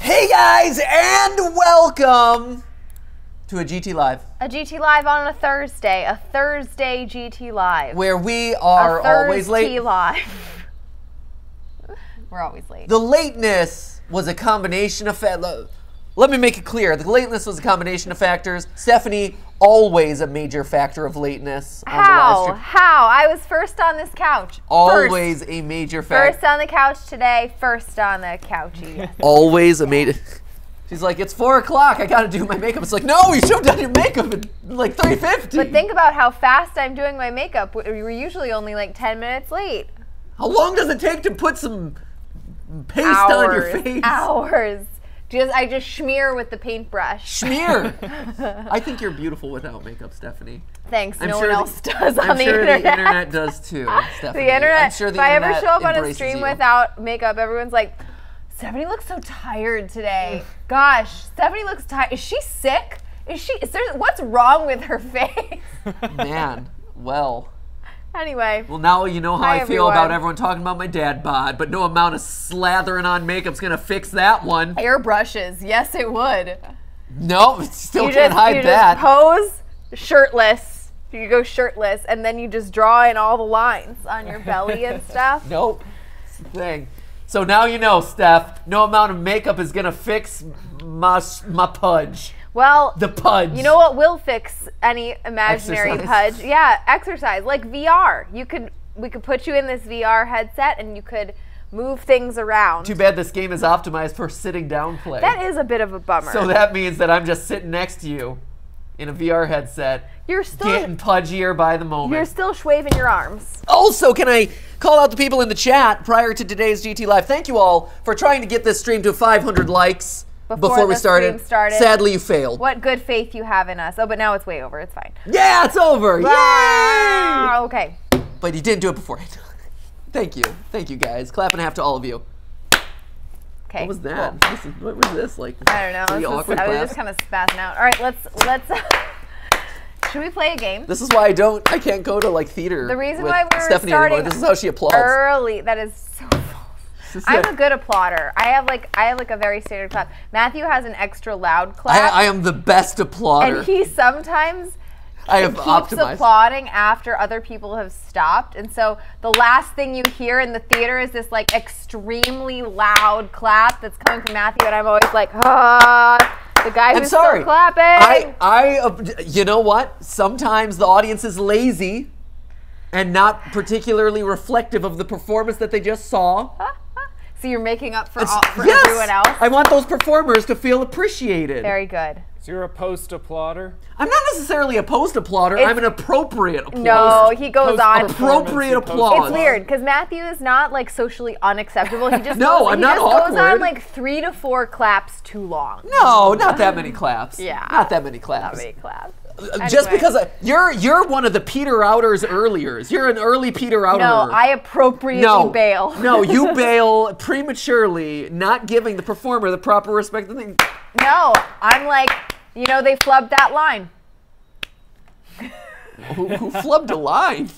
Hey guys, and welcome to a GT Live, A GT Live on a Thursday, a Thursday GT Live. where we are always late. Live. We're always late. The lateness was a combination of fa- Let me make it clear. The lateness was a combination of factors. Stephanie, always a major factor of lateness How? How? I was first on this couch. Always a major First, factor. first on the couch today. First on the couchy. Always a major. She's like, it's four o'clock. I gotta do my makeup. It's like, no, you should have done your makeup at like three fifty. but think about how fast I'm doing my makeup. We're usually only like 10 minutes late. How long does it take to put some paste on your face? Hours. Just I just smear with the paintbrush. Smear. I think you're beautiful without makeup, Stephanie. Thanks. I'm no sure one the- else does on I'm the sure internet. the internet does too, Stephanie. The internet. I'm sure the if I ever show up on a stream you. without makeup, everyone's like, "Stephanie looks so tired today." Gosh, Stephanie looks tired. Is she sick? Is she? Is there? What's wrong with her face? Man, well. Anyway, Well, now you know how I feel about everyone. talking about my dad bod, but no amount of slathering on makeup's gonna fix that one. airbrushes. Yes, it would. No, still You can't just hide you that. just pose shirtless. You go shirtless, and then you just draw in all the lines on your belly and stuff. nope. Thing. So now you know, Steph. No amount of makeup is gonna fix my my pudge. Well, The pudge. You know what will fix any imaginary Exercise. pudge? Yeah, exercise, like VR. You could we could put you in this VR headset and you could move things around. Too bad this game is optimized for sitting down play. that is a bit of a bummer. so that means that I'm just sitting next to you in a VR headset, you're still getting pudgier by the moment. you're still waving your arms. Also, can I call out the people in the chat prior to today's GT Live? Thank you all for trying to get this stream to 500 likes Before we the started. started. Sadly, you failed. What good faith you have in us. Oh, but now it's way over. It's fine. Yeah, it's over. Yay! Ah, okay. But you didn't do it before. Thank you. Thank you, guys. Clap and a half to all of you. Okay. What was that? cool. This is, what was this? Like I don't know. This is- awkward I was just kind of spazzing out. All right, let's let's. should we play a game? This is why I don't. I can't go to like theater. The reason with why we were Stephanie starting anymore. This is how she applauds. early. That is so. I'm a good applauder. I have like I have like a very standard clap. Matthew has an extra loud clap, I, I am the best applauder. and he sometimes I have keeps optimized. applauding after other people have stopped. And so the last thing you hear in the theater is this like extremely loud clap that's coming from Matthew, and I'm always like, ah, the guy I'm who's sorry. still clapping. I, I, uh, you know what? Sometimes the audience is lazy and not particularly reflective of the performance that they just saw. So you're making up for, all, for yes! everyone else. I want those performers to feel appreciated. Very good. So you're a post applauder? I'm not necessarily a post applauder. It's- I'm an appropriate applause. No, he goes Post- on. appropriate applause. It's weird because Matthew is not like socially unacceptable. He just No, goes, I'm he not just goes on like three to four claps too long. No, not that many claps. Yeah. Not that many Not many claps. Uh, Just because I, you're you're one of the Peter Outers earliers. You're an early Peter Outer. No, I appropriately no, bail. no, you bail prematurely, not giving the performer the proper respect. No, I'm like, you know, they flubbed that line. Who, who flubbed a line?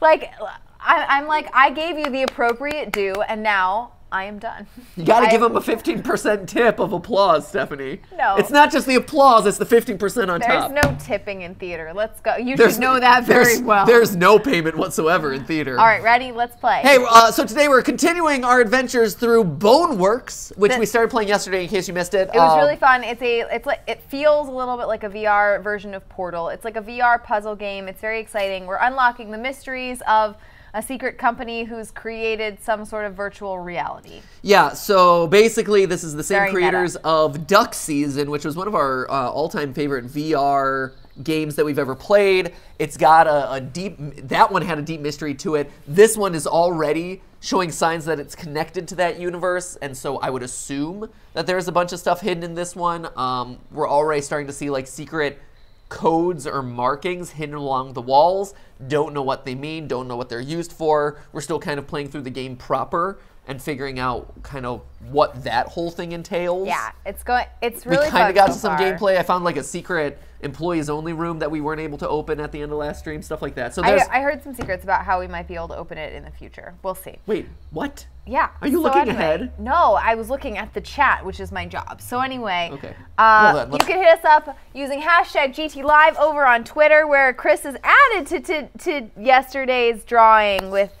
Like, I, I'm like, I gave you the appropriate due, and now I am done. You got to give him a 15% tip of applause, Stephanie. No. It's not just the applause, it's the 15% on There's top. There's no tipping in theater. Let's go. You should know that very well. There's no payment whatsoever in theater. All right, ready? Let's play. Hey, uh, so today we're continuing our adventures through Boneworks, which The- we started playing yesterday. In case you missed it, It was Um, really fun. It's a it's like it feels a little bit like a VR version of Portal. It's like a VR puzzle game. It's very exciting. We're unlocking the mysteries of a secret company who's created some sort of virtual reality. Yeah, so basically, this is the same Very creators meta. of Duck Season, which was one of our uh, all-time favorite VR games that we've ever played. It's got a, a deep. That one had a deep mystery to it. This one is already showing signs that it's connected to that universe, and so I would assume that there's a bunch of stuff hidden in this one. Um, we're already starting to see like secret codes or markings hidden along the walls. Don't know what they mean, don't know what they're used for. We're still kind of playing through the game proper and figuring out kind of what that whole thing entails. Yeah, it's going. It's We really. kind of got so to some far. gameplay. I found like a secret employees only room that we weren't able to open at the end of last stream, stuff like that. So I, I heard some secrets about how we might be able to open it in the future. We'll see. Wait, what? Yeah. Are you so looking anyway- ahead? No, I was looking at the chat, which is my job. So anyway, Okay. uh, Well then, you can hit us up using hashtag GT Live over on Twitter, where Chris is added to, to, to yesterday's drawing with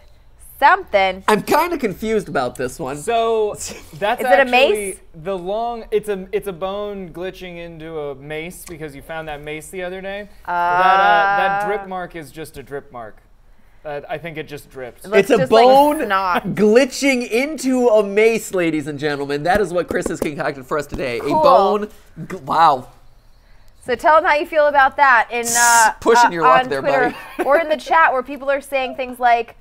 something. I'm kind of confused about this one. So that's Is it a actually mace? the long. It's a it's a bone glitching into a mace because you found that mace the other day. that uh, that drip mark is just a drip mark. Uh, I think it just dripped. Looks it's a just like bone snot. glitching into a mace, ladies and gentlemen. That is what Chris has concocted for us today. Cool. A bone. G- wow. So tell them how you feel about that in uh, Pushing uh, your luck there, Twitter or in the chat where people are saying things like,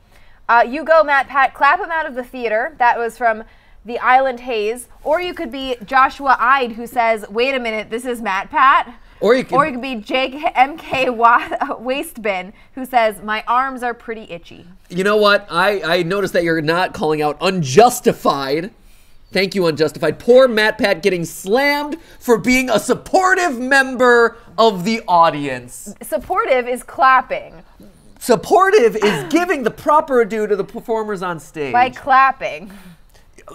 uh, "You go, Matt Pat, clap him out of the theater." That was from the Island Haze. Or you could be Joshua Ide who says, "Wait a minute, this is Matt Pat." Or you can. Or could be Jake MK Wa- Wastebin who says, "My arms are pretty itchy." You know what? I, I noticed that you're not calling out unjustified. Thank you, unjustified. Poor Matt Pat getting slammed for being a supportive member of the audience. Supportive is clapping Supportive is giving the proper due to the performers on stage. by clapping.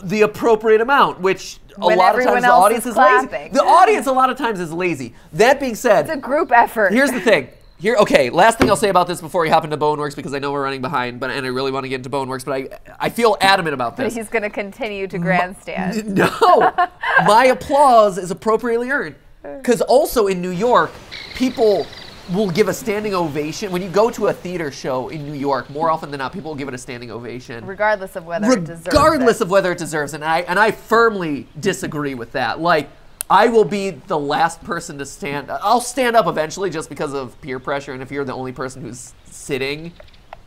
the appropriate amount, which a When lot of times the audience is is, lazy. The audience a lot of times is lazy. That being said, It's a group effort. Here's the thing. Here, okay. Last thing I'll say about this before we hop into Boneworks because I know we're running behind, but and I really want to get into Boneworks, but I I feel adamant about this. He's going to continue to grandstand. No, my applause is appropriately earned. Because also in New York, people will give a standing ovation when you go to a theater show in New York. More often than not, people will give it a standing ovation regardless of whether it deserves regardless of whether it deserves it. And I and I firmly disagree with that. Like I will be the last person to stand. I'll stand up eventually just because of peer pressure. And if you're the only person who's sitting,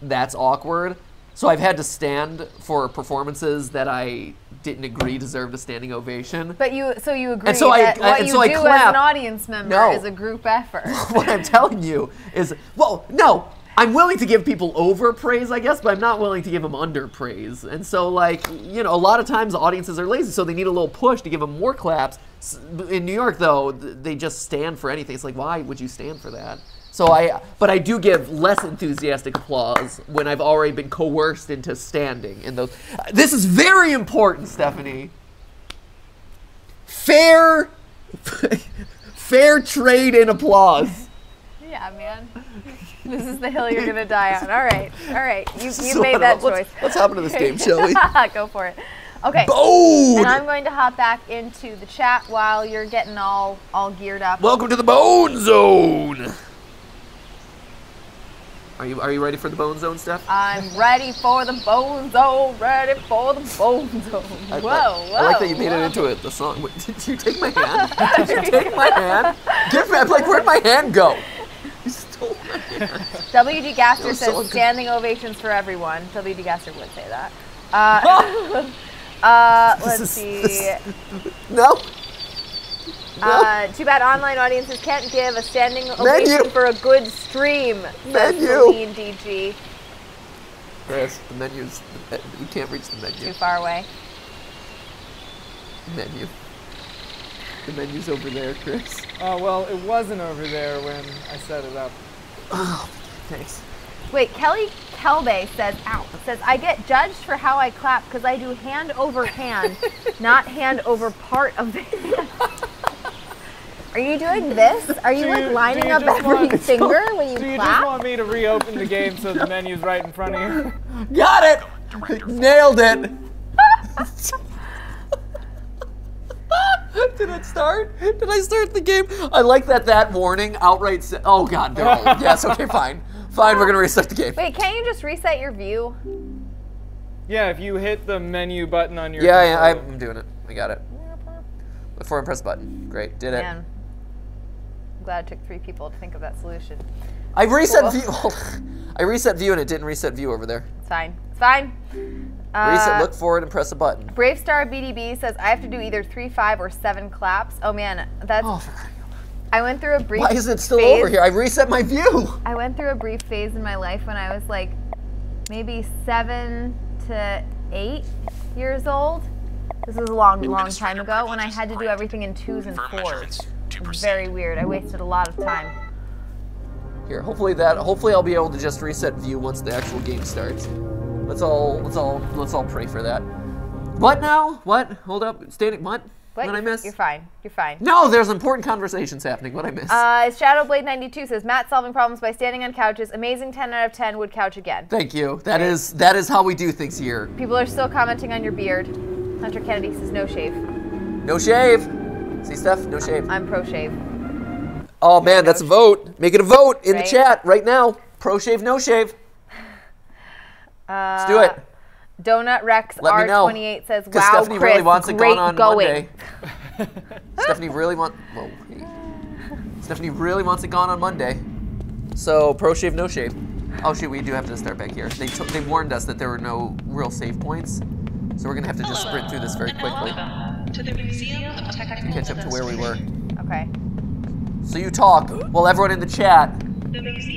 that's awkward. So I've had to stand for performances that I didn't agree deserved a standing ovation. But you, so you agree so that I- what and you so I do as an audience member No. is a group effort. what I'm telling you is, well, no, I'm willing to give people over praise, I guess, but I'm not willing to give them under praise. And so, like, you know, a lot of times audiences are lazy, so they need a little push to give them more claps. In New York, though, they just stand for anything. It's like, why would you stand for that? So I, but I do give less enthusiastic applause when I've already been coerced into standing in those. This is very important, Stephanie. Fair, fair trade in applause. yeah, man. This is the hill you're gonna die on. All right, all right. You, you So made that let's- choice. Let's hop into this game, shall we? Go for it. Okay. Bone! And I'm going to hop back into the chat while you're getting all all geared up. Welcome to the Bone Zone. Are you are you ready for the Bone Zone, stuff? I'm ready for the bone zone. Ready for the bone zone. I- Whoa, I, whoa. I like that you made whoa. it into it. The song. Wait, did you take my hand? Did you take my hand? Give me. I'm like, where'd my hand go? You stole my hand. WD Gaster says so standing ovations for everyone. WD Gaster would say that. Uh, uh, let's is- see. this- No. No. Uh, too bad online audiences can't give a standing ovation for a good stream. Says Menu. Celine DG. Chris, the menu's. We can't reach the menu. Too far away. Menu. The menu's over there, Chris. Uh, well, it wasn't over there when I set it up. Oh, thanks. Wait, Kelly Kelbe says, ow, says, I get judged for how I clap because I do hand over hand, not hand over part of the hand. Are you doing this? Are you Do like lining you up just every want- finger when you clap? Do you clap? just want me to reopen the game so the menu's right in front of you? Got it. Nailed it. Did it start? Did I start the game? I like that that warning outright said, oh god, no. yes, okay, fine. Fine, we're gonna reset the game. Wait, can't you just reset your view? Yeah, if you hit the menu button on your Yeah, yeah. I'm doing it. I got it. Before I press button. Great, did it. Man, I'm glad it took three people to think of that solution. I reset Cool. view. I reset view and it didn't reset view over there. It's fine. It's fine. Reset, Uh, look forward and press a button. Brave Star BDB says I have to do either three, five, or seven claps. Oh man, that's Oh, for crying out I went through a brief. Why is it still phase. over here? I reset my view. I went through a brief phase in my life when I was like maybe seven to eight years old. This was a long, long time ago when I had to do everything in twos and fours. It was very weird. I wasted a lot of time. Here, hopefully that. Hopefully, I'll be able to just reset view once the actual game starts. Let's all let's all let's all pray for that. What now? What? Hold up. Standing. What? What? What did I miss? You're fine. You're fine. No, there's important conversations happening. What I miss? Uh, Shadowblade92 says Matt solving problems by standing on couches. Amazing 10 out of 10. Would couch again. Thank you. That is that is how we do things here. People are still commenting on your beard. Hunter Kennedy says no shave. No shave. See, Steph? No shave. I'm pro shave. Oh man, that's a vote. Make it a vote in Right. the chat right now. Pro shave, no shave. Uh, Let's do it. Donut Rex Let. R28 says, "Wow, Stephanie Chris, really wants it gone on going." Monday. Stephanie really want. Whoa. hey. Stephanie really wants it gone on Monday. So pro shave, no shave. Oh shoot, we do have to start back here. They they warned us that there were no real save points, so we're gonna have to just sprint through this very quickly To the Museum of to Technical catch up to where we were. Okay. So you talk while everyone in the chat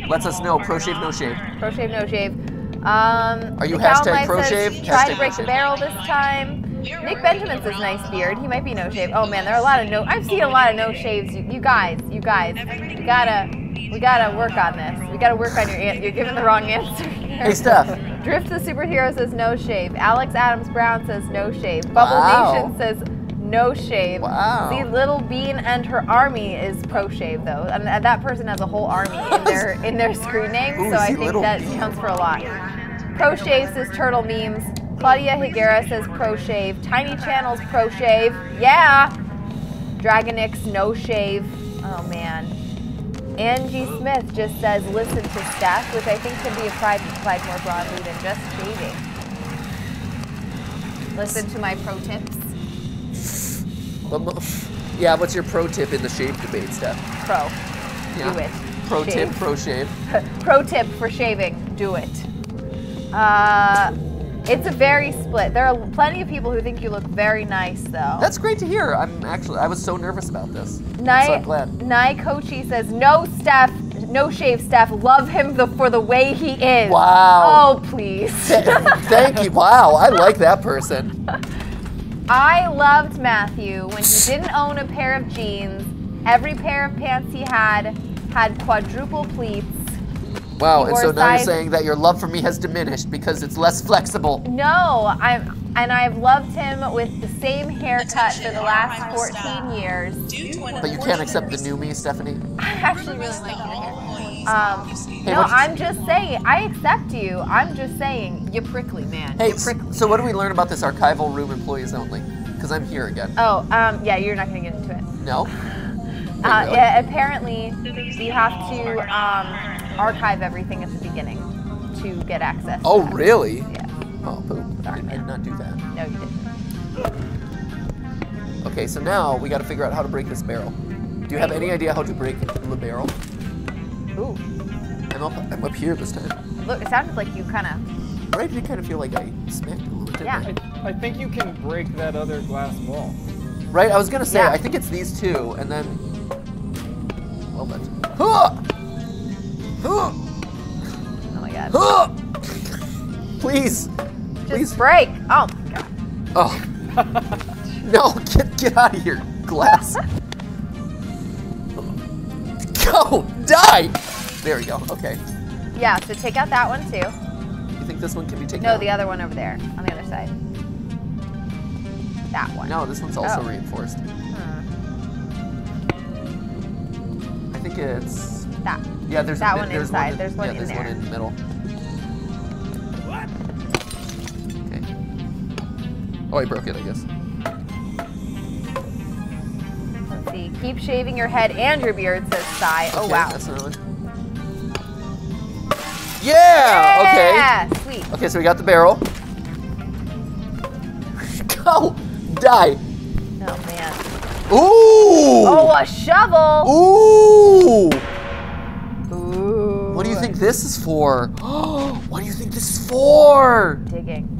lets us know pro shave, no shave. Pro shave, no shave. Um, Are you hashtag pro shave? Try Hashtag to break the barrel this time. Nick Benjamin says nice beard. He might be no shave. Oh man, there are a lot of no. I've seen a lot of no shaves. You, you guys, you guys, we gotta, we gotta work on this. We gotta work on your. an- You're giving the wrong answer. Hey Steph. Drift the superhero says no shave. Alex Adams Brown says no shave. Bubble Wow. Nation says no shave. Wow. See, Little Bean and her army is pro shave though, and and that person has a whole army in their in their screen name. Ooh, so I think that Bean. counts for a lot. Pro shave says turtle memes. Claudia Higuera says pro shave. Tiny Channels pro shave. Yeah. Dragonix no shave. Oh man. Angie Smith just says listen to Steph, which I think can be applied, applied more broadly than just shaving. Listen to my pro tips. Yeah, what's your pro tip in the shave debate, Steph? Pro. Yeah. Do it. Pro tip, pro shave. Pro tip for shaving: do it. Uh, it's a very split. There are plenty of people who think you look very nice, though. That's great to hear. I'm actually I was so nervous about this. I'm so glad. Nai Kochi says no, Steph, no shave, Steph. Love him the, for the way he is. Wow. Oh please. Thank you. Wow, I like that person. I loved Matthew when he didn't own a pair of jeans. Every pair of pants he had had quadruple pleats. Wow, and wore so now you're saying that your love for me has diminished because it's less flexible. No, I'm and I've loved him with the same haircut for the last 14 years. Due to an But you can't accept the new me, Stephanie. I actually really like your hair. Um, Hey, no, I'm just saying. I accept you. I'm just saying you're prickly, man. Hey, prickly. so what do we learn about this archival room employees only? Because I'm here again. Oh, um, yeah, you're not gonna get into it. No? Uh, really? yeah, apparently, you have to um, archive everything at the beginning to get access. Oh, really? Yeah. Oh, poop. I did, I did not do that. No, you didn't. Okay, so now we got to figure out how to break this barrel. Do you have any idea how to break the barrel? Ooh. I'm up, I'm up here this time. Look, it sounded like you kind of. Right? Did kind of feel like I smacked a little bit. Yeah. I? I, I think you can break that other glass wall. Right? I was gonna say. Yeah. I think it's these two, and then. Well, that's. Huh! Oh my god. Please, please. Break. Oh my god. Oh. no! Get get out of here, glass. Go die. There we go. Okay. Yeah. So take out that one too. You think this one can be taken No, out? the other one over there on the other side. That one. No, this one's also Oh. reinforced. Hmm. I think it's. That. Yeah, there's That a, one there's inside, One in, there's one yeah, in there's there. one in the middle. Okay. Oh, I broke it, I guess. Let's see. Keep shaving your head and your beard, says Sai. Oh Okay, wow. That's another one. Yeah. Okay. Yeah, sweet. Okay, so we got the barrel. Go. Die. Oh man. Ooh. Oh, a shovel. Ooh. Think this is for? what do you think this is for? Digging.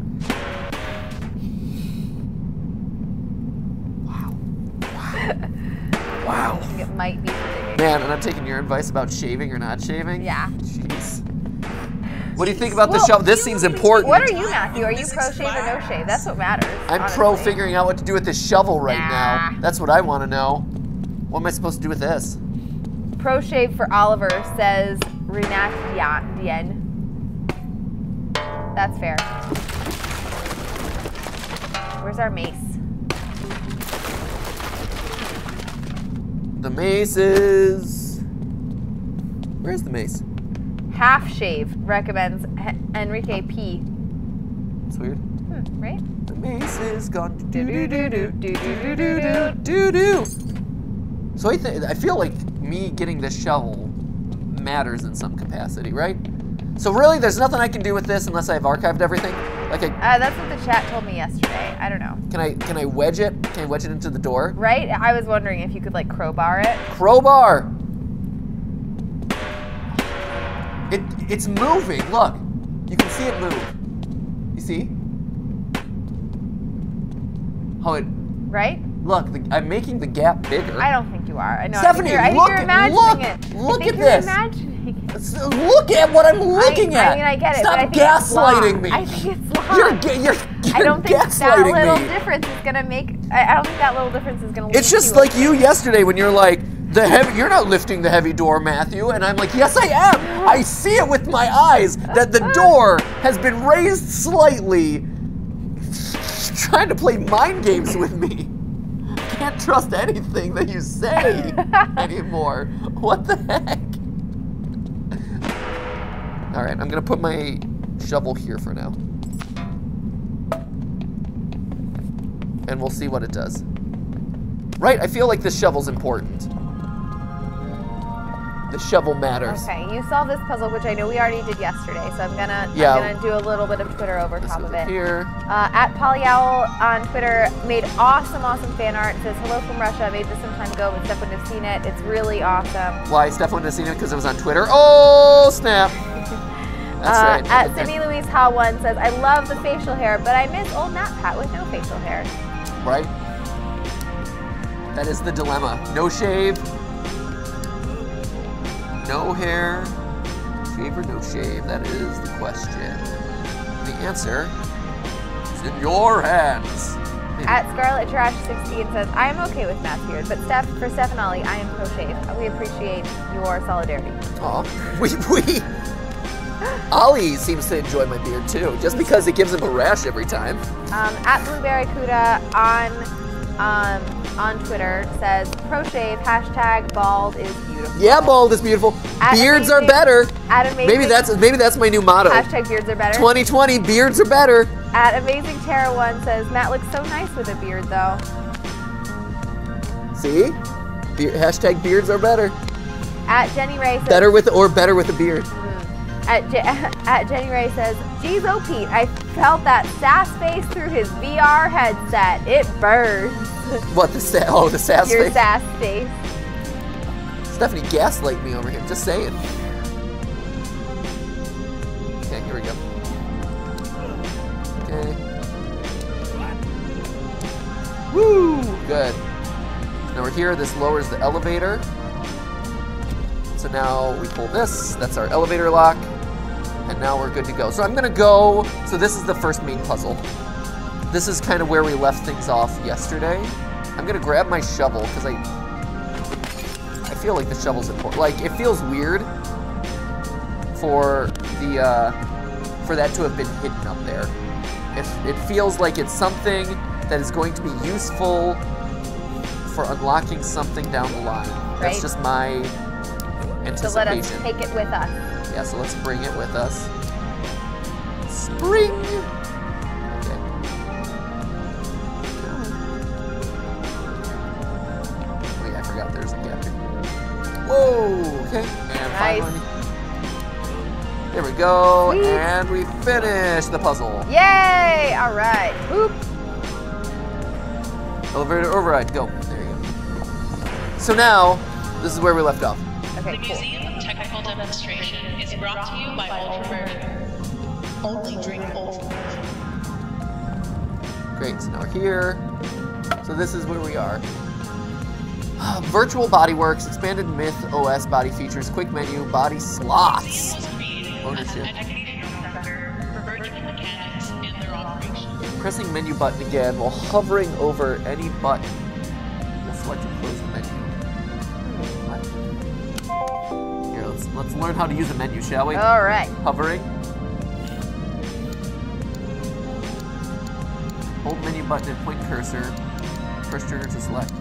Wow. I think it might be for digging. Man, and I'm taking your advice about shaving or not shaving. Yeah. Jeez. What do you think about the shovel? This seems important. What are you, Matthew? Are you pro shave or no shave? That's what matters. I'm pro figuring out what to do with this shovel right now. Nah. That's what I want to know. What am I supposed to do with this? Pro shave for Oliver says Renat Dien. That's fair. Where's our mace? The mace is. Where's the mace? Half shave recommends H- Enrique P. It's weird. Hmm, right? The mace is gone. Do Do do do do do do do do do. So I think I feel like me getting this shovel matters in some capacity, right? So really, there's nothing I can do with this unless I've archived everything. Like, I, Uh, that's what the chat told me yesterday. I don't know. can I can I wedge it? Can I wedge it into the door? Right? I was wondering if you could like crowbar it. Crowbar. It it's moving. Look, you can see it move. You see? How it Right? Look? The, I'm making the gap bigger. I don't think you are. I know. Stephanie, I think you're, I look think you're imagining look- it. look at this. Imagining it. S- Look at what I'm looking I, at. I mean, I get it. Stop but I think it's gaslighting me. I think it's long. You're, you're, you're I don't think that little me. difference is gonna make. I, I don't think that little difference is gonna. It's just like you yesterday when you're like, the heavy, you're not lifting the heavy door, Matthew. And I'm like, yes, I am. I see it with my eyes that the door has been raised slightly, trying to play mind games with me. Can't trust anything that you say anymore. What the heck? All right, I'm gonna put my shovel here for now. And we'll see what it does. Right, I feel like this shovel's important. The shovel matters. Okay, you solved this puzzle, which I know we already did yesterday. So I'm gonna Yeah. I'm gonna do a little bit of Twitter over This top of it. here. Uh, at Polyowl on Twitter made awesome, awesome fan art. Says hello from Russia. I made this some time ago, but Steph wouldn't have seen it. It's really awesome. Why Steph wouldn't have seen it because it was on Twitter. Oh snap! That's Uh, right. At Sydney Louise Ha one says I love the facial hair, but I miss old Matt Pat with no facial hair. Right. That is the dilemma. No shave. No hair. Shave or no shave? That is the question. The answer is in your hands. At Scarlet Trash 16 says I am okay with Matt's beard, but Steph for Steph and Ollie, I am pro shave. We appreciate your solidarity. Aw. We, we. Ollie seems to enjoy my beard too, just because it gives him a rash every time. Um, at Blueberry Cuda on um, on Twitter says pro shave hashtag bald is beautiful. Yeah, bald is beautiful. At Beards are better. At amazing Maybe that's maybe that's my new motto. hashtag beards are better. 2020 beards are better. At Amazing Tara One says Matt looks so nice with a beard though. See? Be- hashtag beards are better. At Jenny Ray says Better with or better with a beard. At, Je- at Jenny Ray says, Geez, oh Pete, I felt that sass face through his VR headset. It burns. What the sa- oh the sass Your face? sass face. Stephanie gaslight me over here. Just saying. Okay, here we go. Okay. Woo! Good. Now we're here. This lowers the elevator. So now we pull this. That's our elevator lock. And now we're good to go. So I'm gonna go. So this is the first main puzzle. This is kind of where we left things off yesterday. I'm gonna grab my shovel because I I feel like the shovel's important. Like it feels weird for the uh, for that to have been hidden up there. It, it feels like it's something that is going to be useful for unlocking something down the line. That's just my anticipation. So let us take it with us. Yeah, so let's bring it with us. Spring. Okay. Oh yeah, I forgot there's a gap here. Whoa. Okay. And Nice. finally. There we go. Sweet. And we finished the puzzle. Yay! All right. Boop. Elevator override. Go. There you go. So now, this is where we left off. Okay, The cool. Museum of Technical Demonstration brought to you by Ultra Rare. Only drink Ultra. Great. So now we're here. So this is where we are. Virtual Bodyworks, expanded Myth OS body features, quick menu, body slots. Ownership. as an educational center for virtual mechanics and their operation. Pressing menu button again while hovering over any button. Select let's, learn how to use a menu, shall we? All right. Hovering. Hold menu button and point cursor. Press trigger to select.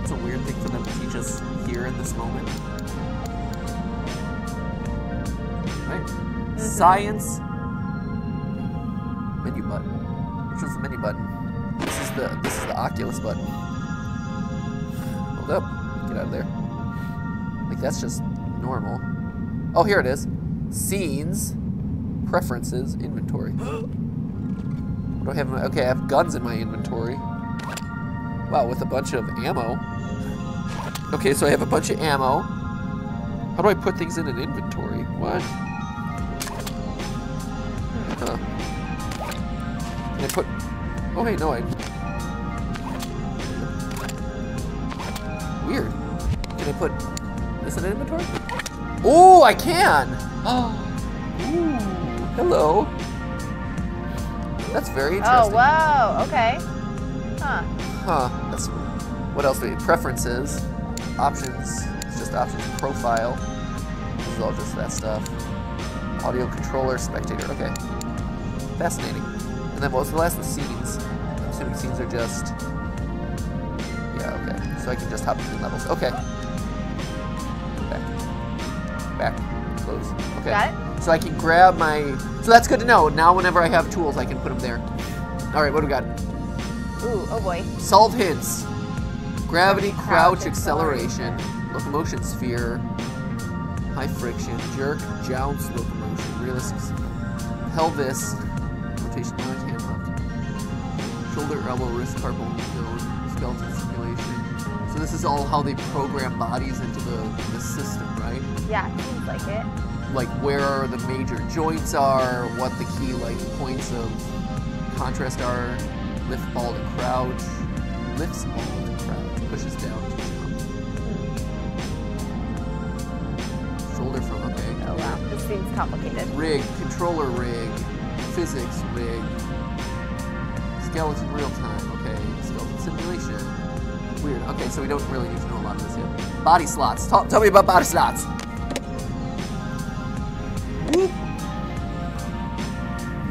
It's a weird thing for them to teach us here in this moment. Right? Mm-hmm. Science. Menu button. Which was the menu button? This is the this is the Oculus button. Hold up. Get out of there. Like that's just normal. Oh, here it is. Scenes, preferences, inventory. What do I have in my, okay, I have guns in my inventory. Wow, with a bunch of ammo. Okay, so I have a bunch of ammo. How do I put things in an inventory? What? Huh. Can I put, oh wait, no, I, Oh, I can! Oh, ooh, hello. That's very oh, interesting. Oh, wow. Okay. Huh. Huh. That's what else do we need? Preferences, options. It's just options. Profile. This is all just that stuff. Audio controller, spectator. Okay. Fascinating. And then what was the last? The scenes. I'm assuming scenes are just. Yeah. Okay. So I can just hop between levels. Okay. Back. Close. Okay. Got So I can grab my. So that's good to know. Now, whenever I have tools, I can put them there. All right. What do we got? Ooh, oh boy. Solve hints. Gravity, crouch, Crouch, acceleration, locomotion sphere, high friction, jerk, jounce, locomotion, realistic, pelvis, rotation, left, hand left, shoulder, elbow, wrist, carpal, node, skeleton simulation. So this is all how they program bodies into the, the system, right? Yeah, seems like it. like where the major joints are, what the key like points of contrast are, lift ball to crouch, lifts ball to crouch, pushes down to jump. Shoulder from okay. Oh wow, this seems complicated. Rig, controller rig, physics rig, skeleton real time, Okay, so we don't really need to know a lot of this yet. Body slots. Tell, tell me about body slots. Whoop.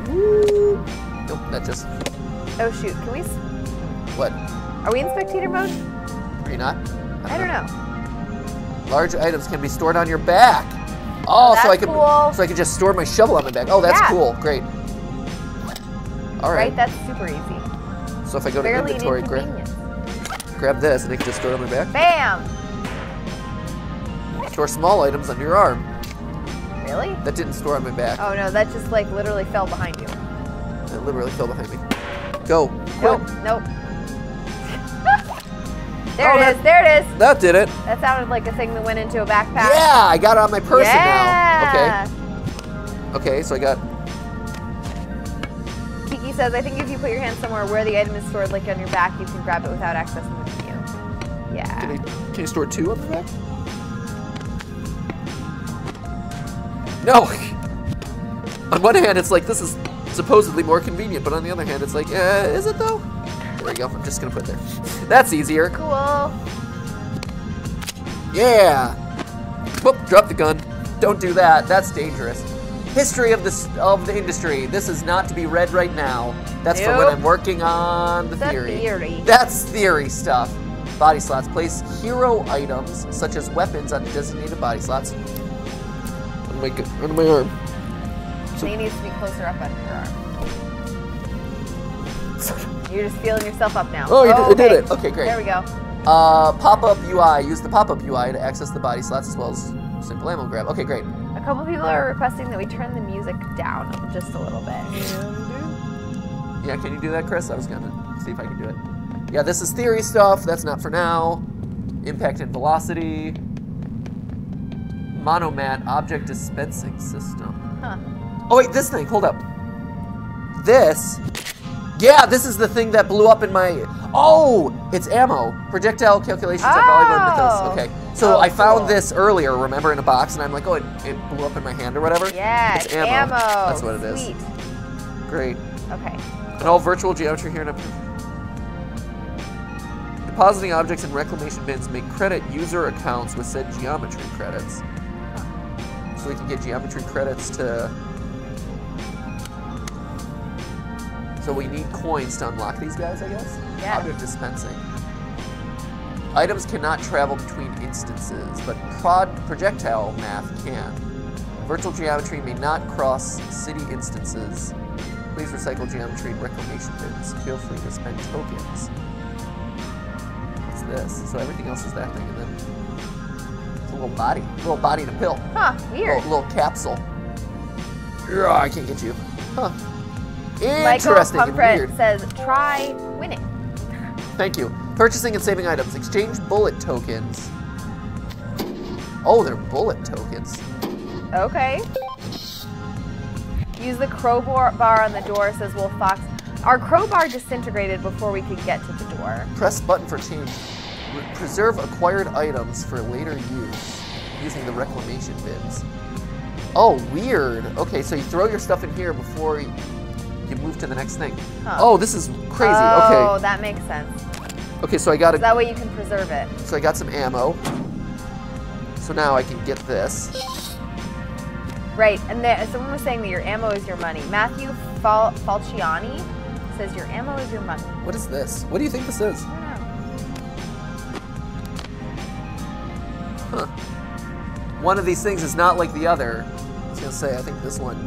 Whoop. Nope, that just Oh shoot, can we? what? Are we in spectator mode? Are you not? I don't know. Large items can be stored on your back. Oh, so I That's can cool. so I can just store my shovel on my back. Oh, that's Yeah. cool. Great. All right. Right? That's super easy. So if I go to Barely an inventory. Grab this, and I can just store it on my back. Bam! Store small items under your arm. Really? That didn't store on my back. Oh no, that just like literally fell behind you. It literally fell behind me. Go. Nope, Quick. nope. there Oh, it that- is, there it is. That did it. That sounded like a thing that went into a backpack. Yeah, I got it on my person yeah. now. Okay. Okay, so I got. Kiki says, I think if you put your hand somewhere where the item is stored, like on your back, you can grab it without accessing. Can. I, can you store two on the back? No. on one hand, it's like this is supposedly more convenient, but on the other hand, it's like, uh, is it though? There we go. I'm just gonna put it there. That's easier. Cool. Yeah. Whoop, drop the gun. Don't do that. That's dangerous. History of this of the industry. This is not to be read right now. That's for when I'm working on the, The theory. theory. That's theory stuff. Body slots. Place hero items such as weapons on designated body slots. On my g- on my arm. So he needs to be closer up under your arm. You're just feeling yourself up now. Oh, you did- I did it. Okay, great. There we go. Uh, pop-up UI. Use the pop-up UI to access the body slots as well as simple ammo grab. Okay, great. A couple people are requesting that we turn the music down just a little bit. Yeah, can you do that, Chris? I was gonna see if I can do it. Yeah, this is theory stuff. That's not for now. Impact and velocity. Monomat object dispensing system. Huh. Oh wait, this thing. Hold up. This Yeah, this is the thing that blew up in my. Oh, it's ammo. Projectile calculations of volleyball Oh. mythos. Okay, so Oh, I found cool. this earlier. Remember in a box, and I'm like, oh, it, it blew up in my hand or whatever. Yeah, it's ammo. ammo. That's what it is. Sweet. Great. Okay. And all virtual geometry here. And Depositing objects in reclamation bins may credit user accounts with said geometry credits. So we can get geometry credits to. So we need coins to unlock these guys, I guess? Yeah. Object dispensing. Items cannot travel between instances, but prod projectile math can. Virtual geometry may not cross city instances. Please recycle geometry in reclamation bins. Feel free to spend tokens. This? So everything else is that thing, and then it's a little body, a little body in a pill, Huh. Weird. little, little capsule. Ugh, I can't get you. Huh. Michael Interesting Pumpret weird. says, try winning. Thank you. Purchasing and saving items. Exchange bullet tokens. Oh, they're bullet tokens. Okay. Use the crowbar bar on the door, says Wolf Fox. Our crowbar disintegrated before we could get to the door. Press button for change. Re- Preserve acquired items for later use using the reclamation bins. Oh, weird. Okay, so you throw your stuff in here before you, you move to the next thing. Huh. Oh, this is crazy. Oh, Okay. Oh, that makes sense. Okay, so I got So a, that way you can preserve it. so I got some ammo. So now I can get this. Right, and there, someone was saying that your ammo is your money. Matthew Fal- Falciani says your ammo is your money. What is this? What do you think this is? Huh. One of these things is not like the other. I was gonna say, I think this one.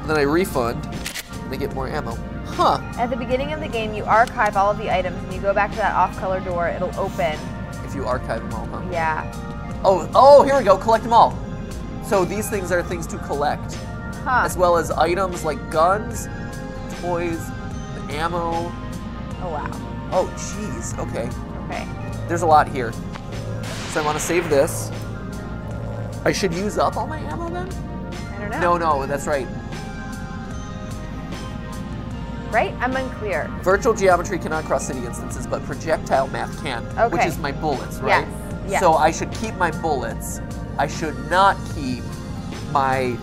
And then I refund, and I get more ammo. Huh. At the beginning of the game, you archive all of the items, and you go back to that off-color door. It'll open. If you archive them all, huh? Yeah. Oh, oh, here we go. Collect them all. So these things are things to collect, Huh. as well as items like guns, toys, ammo. Oh wow. Oh, jeez. Okay. Okay. There's a lot here. I want to save this. I should use up all my ammo then? I don't know. No, no, that's right. Right? I'm unclear. Virtual geometry cannot cross city instances, but projectile math can, which is my bullets, right? Yes, yes. So I should keep my bullets. I should not keep my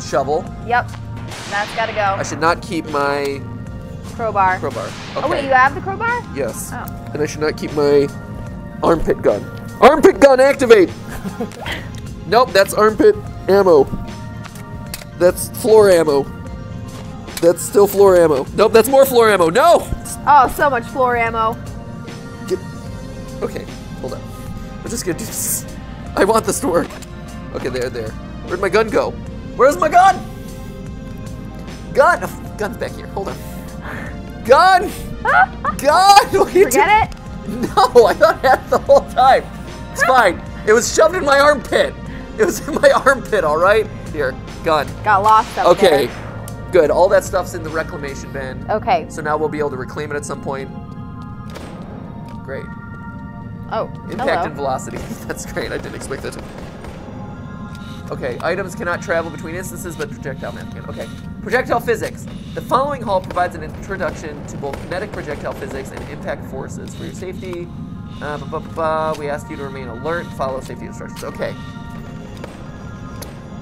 shovel. Yep. That's gotta go. I should not keep my Crowbar. crowbar. Okay. Oh wait, you have the crowbar? Yes. Oh. And I should not keep my armpit gun. Armpit gun activate! nope, that's armpit ammo. That's floor ammo. That's still floor ammo. Nope, that's more floor ammo. No! Oh, so much floor ammo. Get. Okay, hold on. We're just gonna do this. I want this to work. Okay, there, there. Where'd my gun go? Where's my gun? Gun! Oh, gun's back here. Hold on. Gun! gun! What Forget it. No, I thought I had it the whole time. It's fine. It was shoved in my armpit. It was in my armpit, all right? Here, gun. Got lost up Okay, there. good. All that stuff's in the reclamation bin. Okay. So now we'll be able to reclaim it at some point. Great. Oh, Impact hello. and velocity. That's great. I didn't expect that. Okay, items cannot travel between instances, but projectile math can. Okay, projectile physics. The following hall provides an introduction to both kinetic projectile physics and impact forces. For your safety, uh, we ask you to remain alert, follow safety instructions. Okay.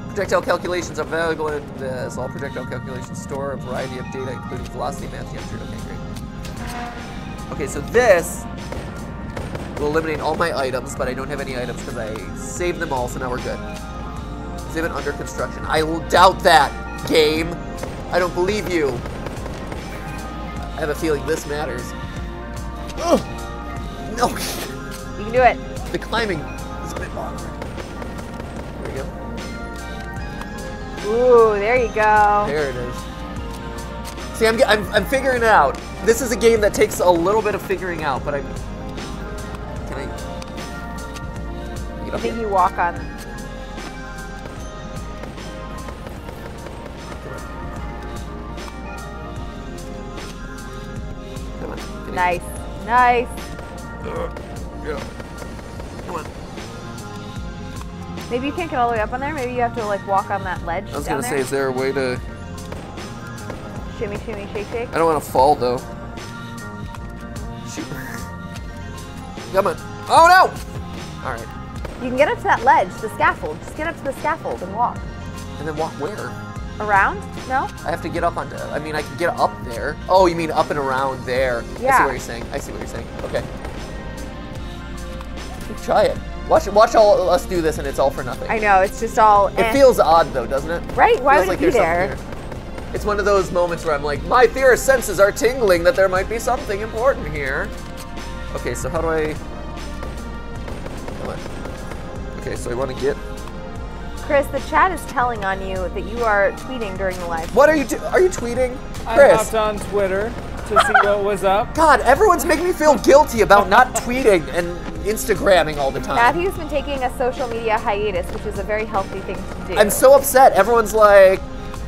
Projectile calculations are available in this. All projectile calculations store a variety of data, including velocity, math, geometry. Okay, great. Okay, so this will eliminate all my items, but I don't have any items because I saved them all, so now we're good. Exhibit under construction. I will doubt that, game. I don't believe you. I have a feeling this matters. Ugh. No, You can do it. the climbing is a bit longer. There we go. Ooh, there you go. There it is. See, I'm, I'm, I'm figuring it out. This is a game that takes a little bit of figuring out, but I'm... Can I. Get I up think here? you walk on. Come on. Can you- Nice. Nice. Yeah. Come on. Maybe you can't get all the way up on there. Maybe you have to like walk on that ledge I was gonna say, is there a way to? Shimmy, shimmy, shake, shake. I don't want to fall though. Shoot. Come on. Oh no! All right. You can get up to that ledge, the scaffold. Just get up to the scaffold and walk. And then walk where? Around? No? I have to get up onto. I mean, I can get up there. Oh, you mean up and around there? Yeah. I see what you're saying. I see what you're saying. Okay. Try it. Watch it Watch all us do this, and it's all for nothing. I know, it's just all. It eh. feels odd though, doesn't it? Right? Why feels would it be there? It's one of those moments where I'm like, my theorist senses are tingling that there might be something important here. Okay, so how do I? On. Okay, so I want to get. Chris, the chat is telling on you that you are tweeting during the live. What are you? Do- are you tweeting, I Chris? hopped on Twitter to see what was up. God, everyone's making me feel guilty about not tweeting and Instagramming all the time. Matthew's been taking a social media hiatus, which is a very healthy thing to do. I'm so upset. Everyone's like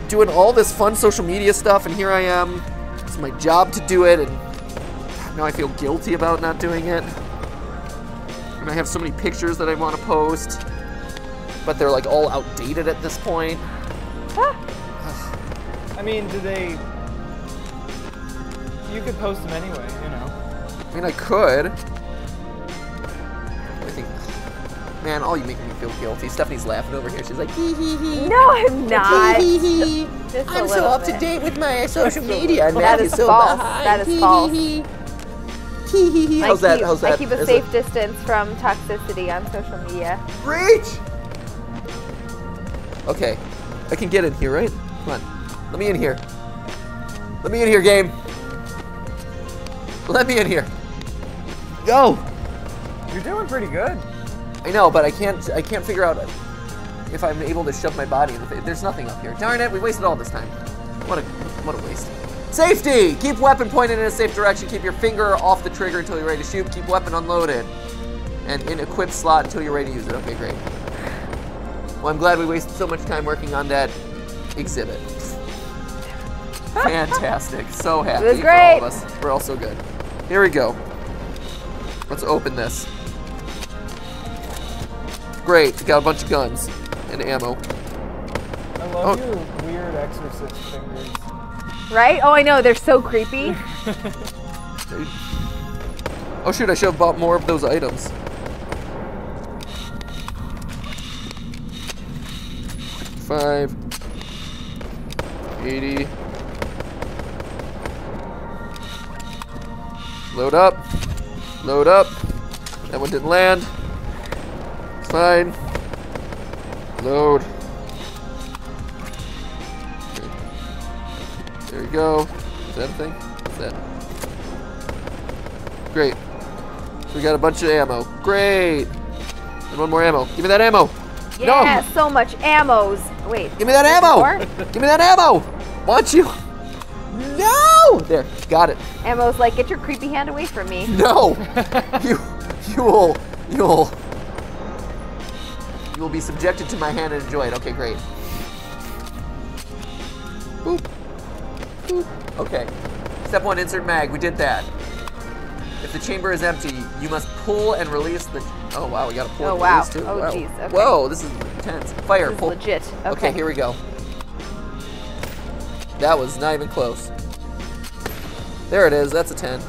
doing all this fun social media stuff, and here I am. It's my job to do it, and now I feel guilty about not doing it. And I have so many pictures that I want to post, but they're like all outdated at this point. I mean, do they? You could post them anyway, you know. I mean, I could. I think, man, all you making me feel guilty. Stephanie's laughing over here. She's like, hee hee hee. no, I'm not. Hee hee hee. Just a I'm so little up to date with my social media, and That Matthew's is so false. behind. That is Hee hee false. hee. Hee hee hee. I How's that? keep, How's that? I keep a Is safe it- distance from toxicity on social media. Reach! Okay. I can get in here, right? Come on. Let me in here. Let me in here, game. Let me in here. Go! You're doing pretty good. I know, but I can't I can't figure out if I'm able to shove my body in the face. There's nothing up here. Darn it, we wasted all this time. What a what a waste. Safety! Keep weapon pointed in a safe direction. Keep your finger off the trigger until you're ready to shoot. Keep weapon unloaded. And in equip slot until you're ready to use it. Okay, great. Well, I'm glad we wasted so much time working on that exhibit. Fantastic. So happy was for all of us. We're all so good. Here we go. Let's open this. Great, we got a bunch of guns and ammo. I love Oh. your weird exorcist fingers. Right? Oh, I know. They're so creepy. Oh shoot, I should have bought more of those items. Five. 80. Load up. Load up. That one didn't land. Fine. Load. Okay. There you go. Is that a thing? What's that? Great. So we got a bunch of ammo. Great. And one more ammo. Give me that ammo. Yeah, No. so much ammos. Wait. Give me that ammo. Give me that ammo. Want you? No. There. Got it. Ammo's like, get your creepy hand away from me. No. you. You will. You will. You will be subjected to my hand and enjoy it. Okay, great. Boop. Boop. Okay. Step one, insert mag. We did that. If the chamber is empty, you must pull and release the. Oh wow, we got a pull Oh, wow. too. Oh, wow. jeez, okay. Whoa, this is intense. Fire. This is pull. legit. Okay. Okay. here we go. That was not even close. There it is. That's a 10.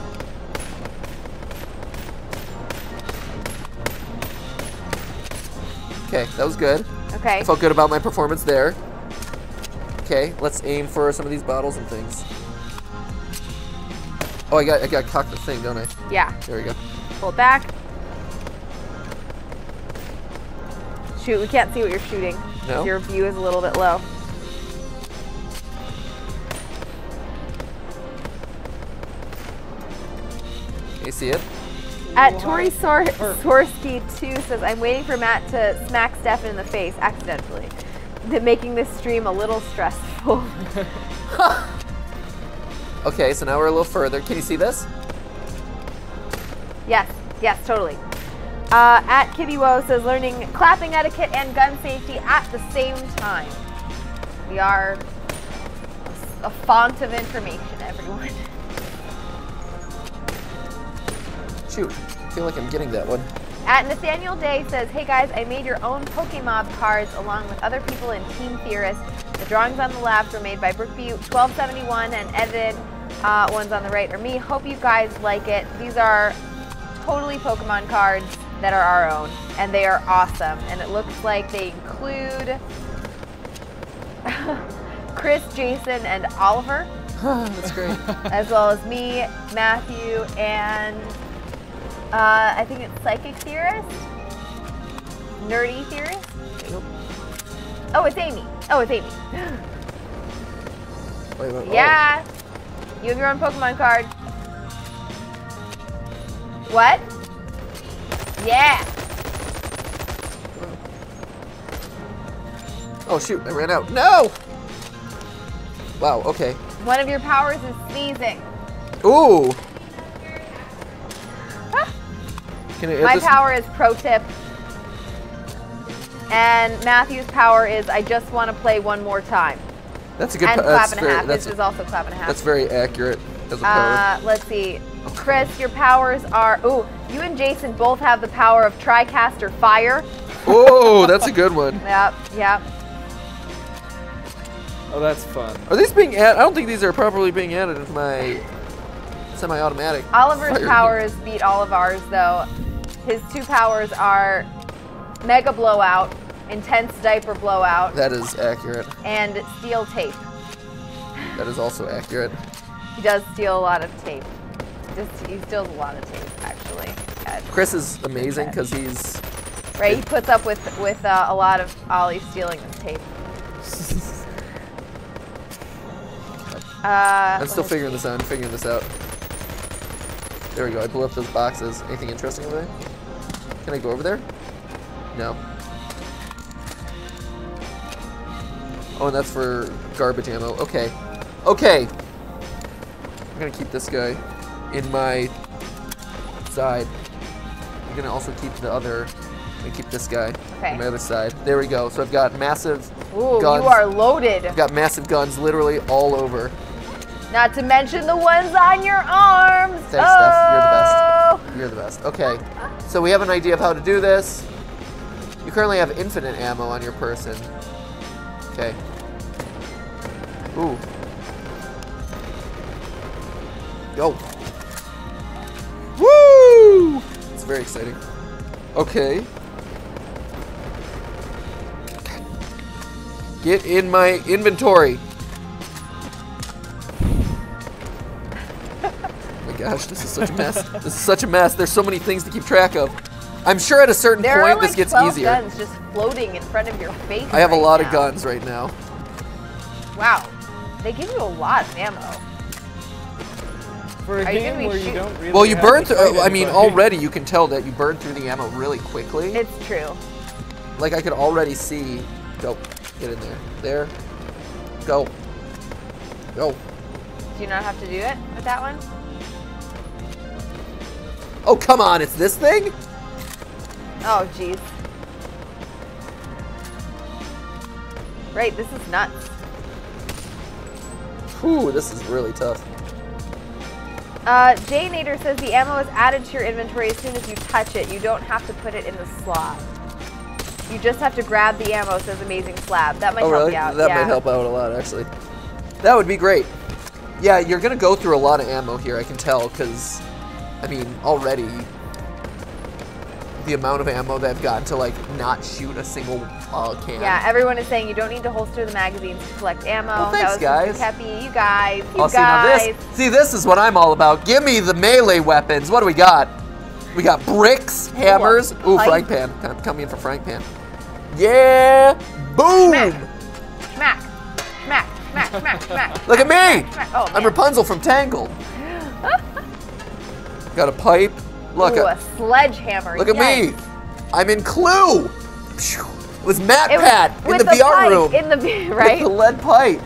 Okay, that was good. Okay. I felt good about my performance there. Okay, let's aim for some of these bottles and things. Oh, I got I got cocked the thing, don't I? Yeah. There we go. Pull it back. Shoot, we can't see what you're shooting. No? Your view is a little bit low. You see it? At Tori Sor- Sorsky 2 says, I'm waiting for Matt to smack Stefan in the face accidentally. That making this stream a little stressful. Okay, so now we're a little further. Can you see this? yes, yes, totally. Uh, at Kitty Woe says, learning clapping etiquette and gun safety at the same time. We are a font of information, everyone. Shoot, I feel like I'm getting that one. At Nathaniel Day says, Hey guys, I made your own Pokemon cards along with other people in Team Theorist. The drawings on the left were made by Brookview 1271 and edited uh, ones on the right are me. Hope you guys like it. These are totally Pokemon cards that are our own, and they are awesome. And it looks like they include Chris, Jason, and Oliver, That's great. as well as me, Matthew, and uh, I think it's Psychic Theorist, Nerdy Theorist. Oh, it's Amy. Oh, it's Amy. Wait, wait, oh. Yeah. You have your own Pokemon card. What? Yeah. Oh shoot, I ran out. No! Wow, okay. One of your powers is sneezing. Ooh! My this? power is pro tip. And Matthew's power is I just want to play one more time. That's a good and clap that's and a very, half. That's, This is also clap and a half. that's very accurate as a power. Uh, let's see. Chris, your powers are. Ooh, you and Jason both have the power of Tricaster Fire. oh, that's a good one. Yep, yep. Oh, that's fun. Are these being added? I don't think these are properly being added into my semi-automatic. Oliver's fire powers beat all of ours, though. His two powers are Mega Blowout, Intense Diaper Blowout, That is accurate. and Steel Tape. That is also accurate. He does steal a lot of tape. Just, he steals a lot of tape, actually. Uh, Chris is amazing because he's. right? He puts up with with uh, a lot of Ollie stealing his tape. Uh, I'm still figuring this out. I'm figuring this out. There we go. I blew up those boxes. Anything interesting over there? Can I go over there? No. Oh, and that's for garbage ammo. Okay. Okay. I'm gonna keep this guy in my side. I'm gonna also keep the other. I'm keep this guy Okay. on my other side. There we go. So I've got massive Ooh, guns. you are loaded. I've got massive guns literally all over. Not to mention the ones on your arms. Thanks, Steph. You're the best. Oh! You're the best. Okay, so we have an idea of how to do this. You currently have infinite ammo on your person. Okay. Ooh. Exciting. Okay. Get in my inventory. Oh my gosh, this is such a mess. this is such a mess. There's so many things to keep track of. I'm sure at a certain There point like this gets 12 easier. guns just floating in front of your face. I have a right lot of guns right now. Wow. They give you a lot of ammo. For a Are you gonna game be where you don't really Well, you have burn through. fight uh, I mean, already you can tell that you burn through the ammo really quickly. It's true. like I could already see. Go, get in there. There. Go. Go. Do you not have to do it with that one? Oh come on! It's this thing. Oh, jeez. Right, this is nuts. Whew, this is really tough. Uh, Jay Nader says the ammo is added to your inventory as soon as you touch it. You don't have to put it in the slot. You just have to grab the ammo, says Amazing Slab. That might oh help really? you out. That yeah. might help out a lot actually. That would be great. Yeah, you're gonna go through a lot of ammo here. I can tell because, I mean, already the amount of ammo that I've gotten to like not shoot a single uh, can. Yeah, everyone is saying you don't need to holster the magazines to collect ammo. Well, thanks, that was guys. Kepi. You guys, you Oh, see now this. See, this is what I'm all about. Give me the melee weapons. What do we got? We got bricks, hammers. Ooh, frying pan. Come- Coming in for frying pan. Yeah. Boom. Smack. Smack, smack, smack, smack, smack. Look at me. Oh, I'm. Rapunzel from Tangled. got a pipe. Look. Ooh, at, a sledgehammer. look at me. I'm in Clue. With Matt It was- Pat in with the, VR room. In the right. With the lead pipe.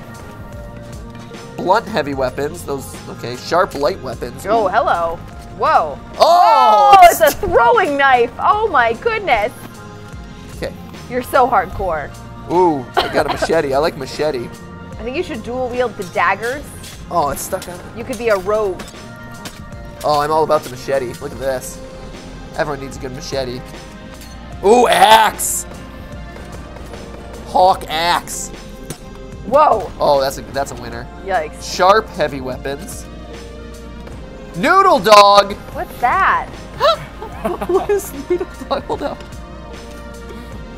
Blunt heavy weapons. Those okay. Sharp light weapons. oh, hello. Whoa. Oh, Oh, it's a throwing knife. Oh my goodness. Okay. You're so hardcore. Ooh, I got a machete. I like machete. I think you should dual wield the daggers. Oh, it's stuck on. You could be a rogue. Oh, I'm all about the machete. Look at this. Everyone needs a good machete. Ooh, axe! Hawk axe. Whoa! Oh, that's a that's a winner. Yikes. Sharp heavy weapons. Noodle dog. What's that? what is noodle dog? Hold up.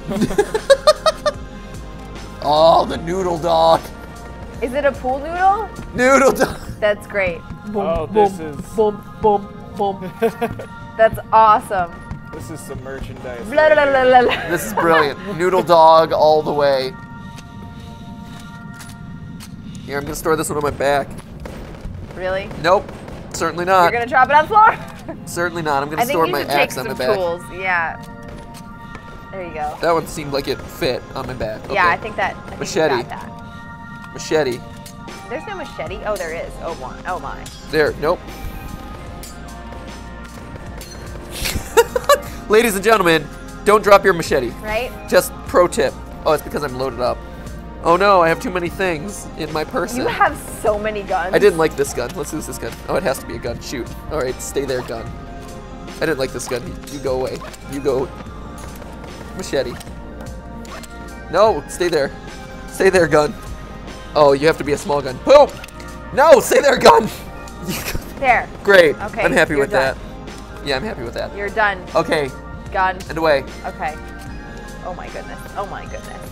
oh, the noodle dog. Is it a pool noodle? Noodle dog. That's great. Oh, this is Boom, boom, boom. That's awesome. This is some merchandise. Blah, blah, blah, blah, blah. This is brilliant. Noodle dog all the way. Here, I'm gonna store this one on my back. Really? Nope, certainly not. You're gonna drop it on the floor? Certainly not. I'm gonna I think store you my should take axe on some my back. tools. Yeah. There you go. That one seemed like it fit on my back. Yeah, I think that. I think Machete. got that. Machete. There's no machete. Oh, there is. Oh my. Oh my. There. Nope. Ladies and gentlemen, don't drop your machete. Right? Just pro tip. Oh, it's because I'm loaded up. Oh no, I have too many things in my person. You have so many guns. I didn't like this gun. Let's use this gun. Oh, it has to be a gun. Shoot. All right, stay there, gun. I didn't like this gun. You, go away. You go. Machete. No, stay there. Stay there, gun. Oh, you have to be a small gun. Boom! No, stay there, gun. There. Great. Okay, I'm happy with done. that. Yeah, I'm happy with that. You're done. Okay, Gun. and away. Okay. Oh my goodness. Oh my goodness.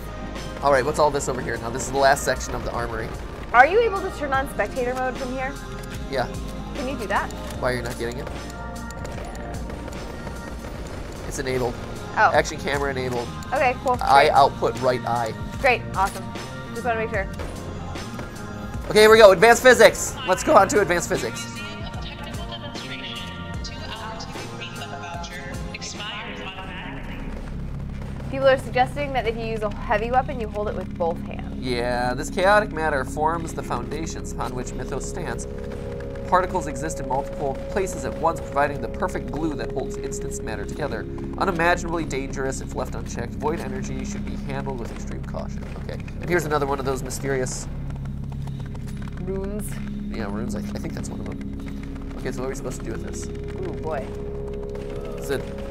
All right, what's all this over here? Now, this is the last section of the armory. Are you able to turn on spectator mode from here? Yeah. Can you do that? Why are you're not getting it? It's enabled. Oh. Action camera enabled. Okay, cool. Eye output right eye. Great. Awesome. Just want to make sure. Okay, here we go. Advanced physics. Let's go on to advanced physics. People are suggesting that if you use a heavy weapon, you hold it with both hands. Yeah, this chaotic matter forms the foundations upon which MythOS stands. Particles exist in multiple places at once, providing the perfect glue that holds instanced matter together. Unimaginably dangerous if left unchecked, void energy should be handled with extreme caution. Okay, and here's another one of those mysterious, Runes. yeah, runes. I, I think that's one of them. Okay, so what are we supposed to do with this? Ooh boy. Is it?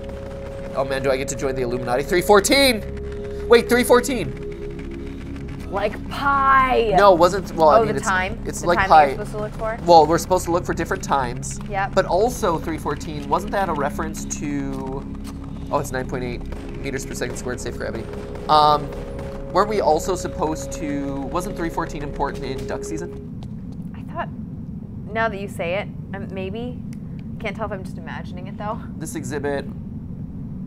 Oh man, do I get to join the Illuminati? 314. Wait, 314. Like pie. No, it wasn't. Well, Oh, I mean, the it's, time. It's the like time pi. that you're supposed to look for. Well, we're supposed to look for different times. Yep. But also 314, wasn't that a reference to Oh, it's 9.8 meters per second squared safe gravity. Um weren't we also supposed to wasn't 314 important in duck season? I thought. Now that you say it, um, maybe. Can't tell if I'm just imagining it though. This exhibit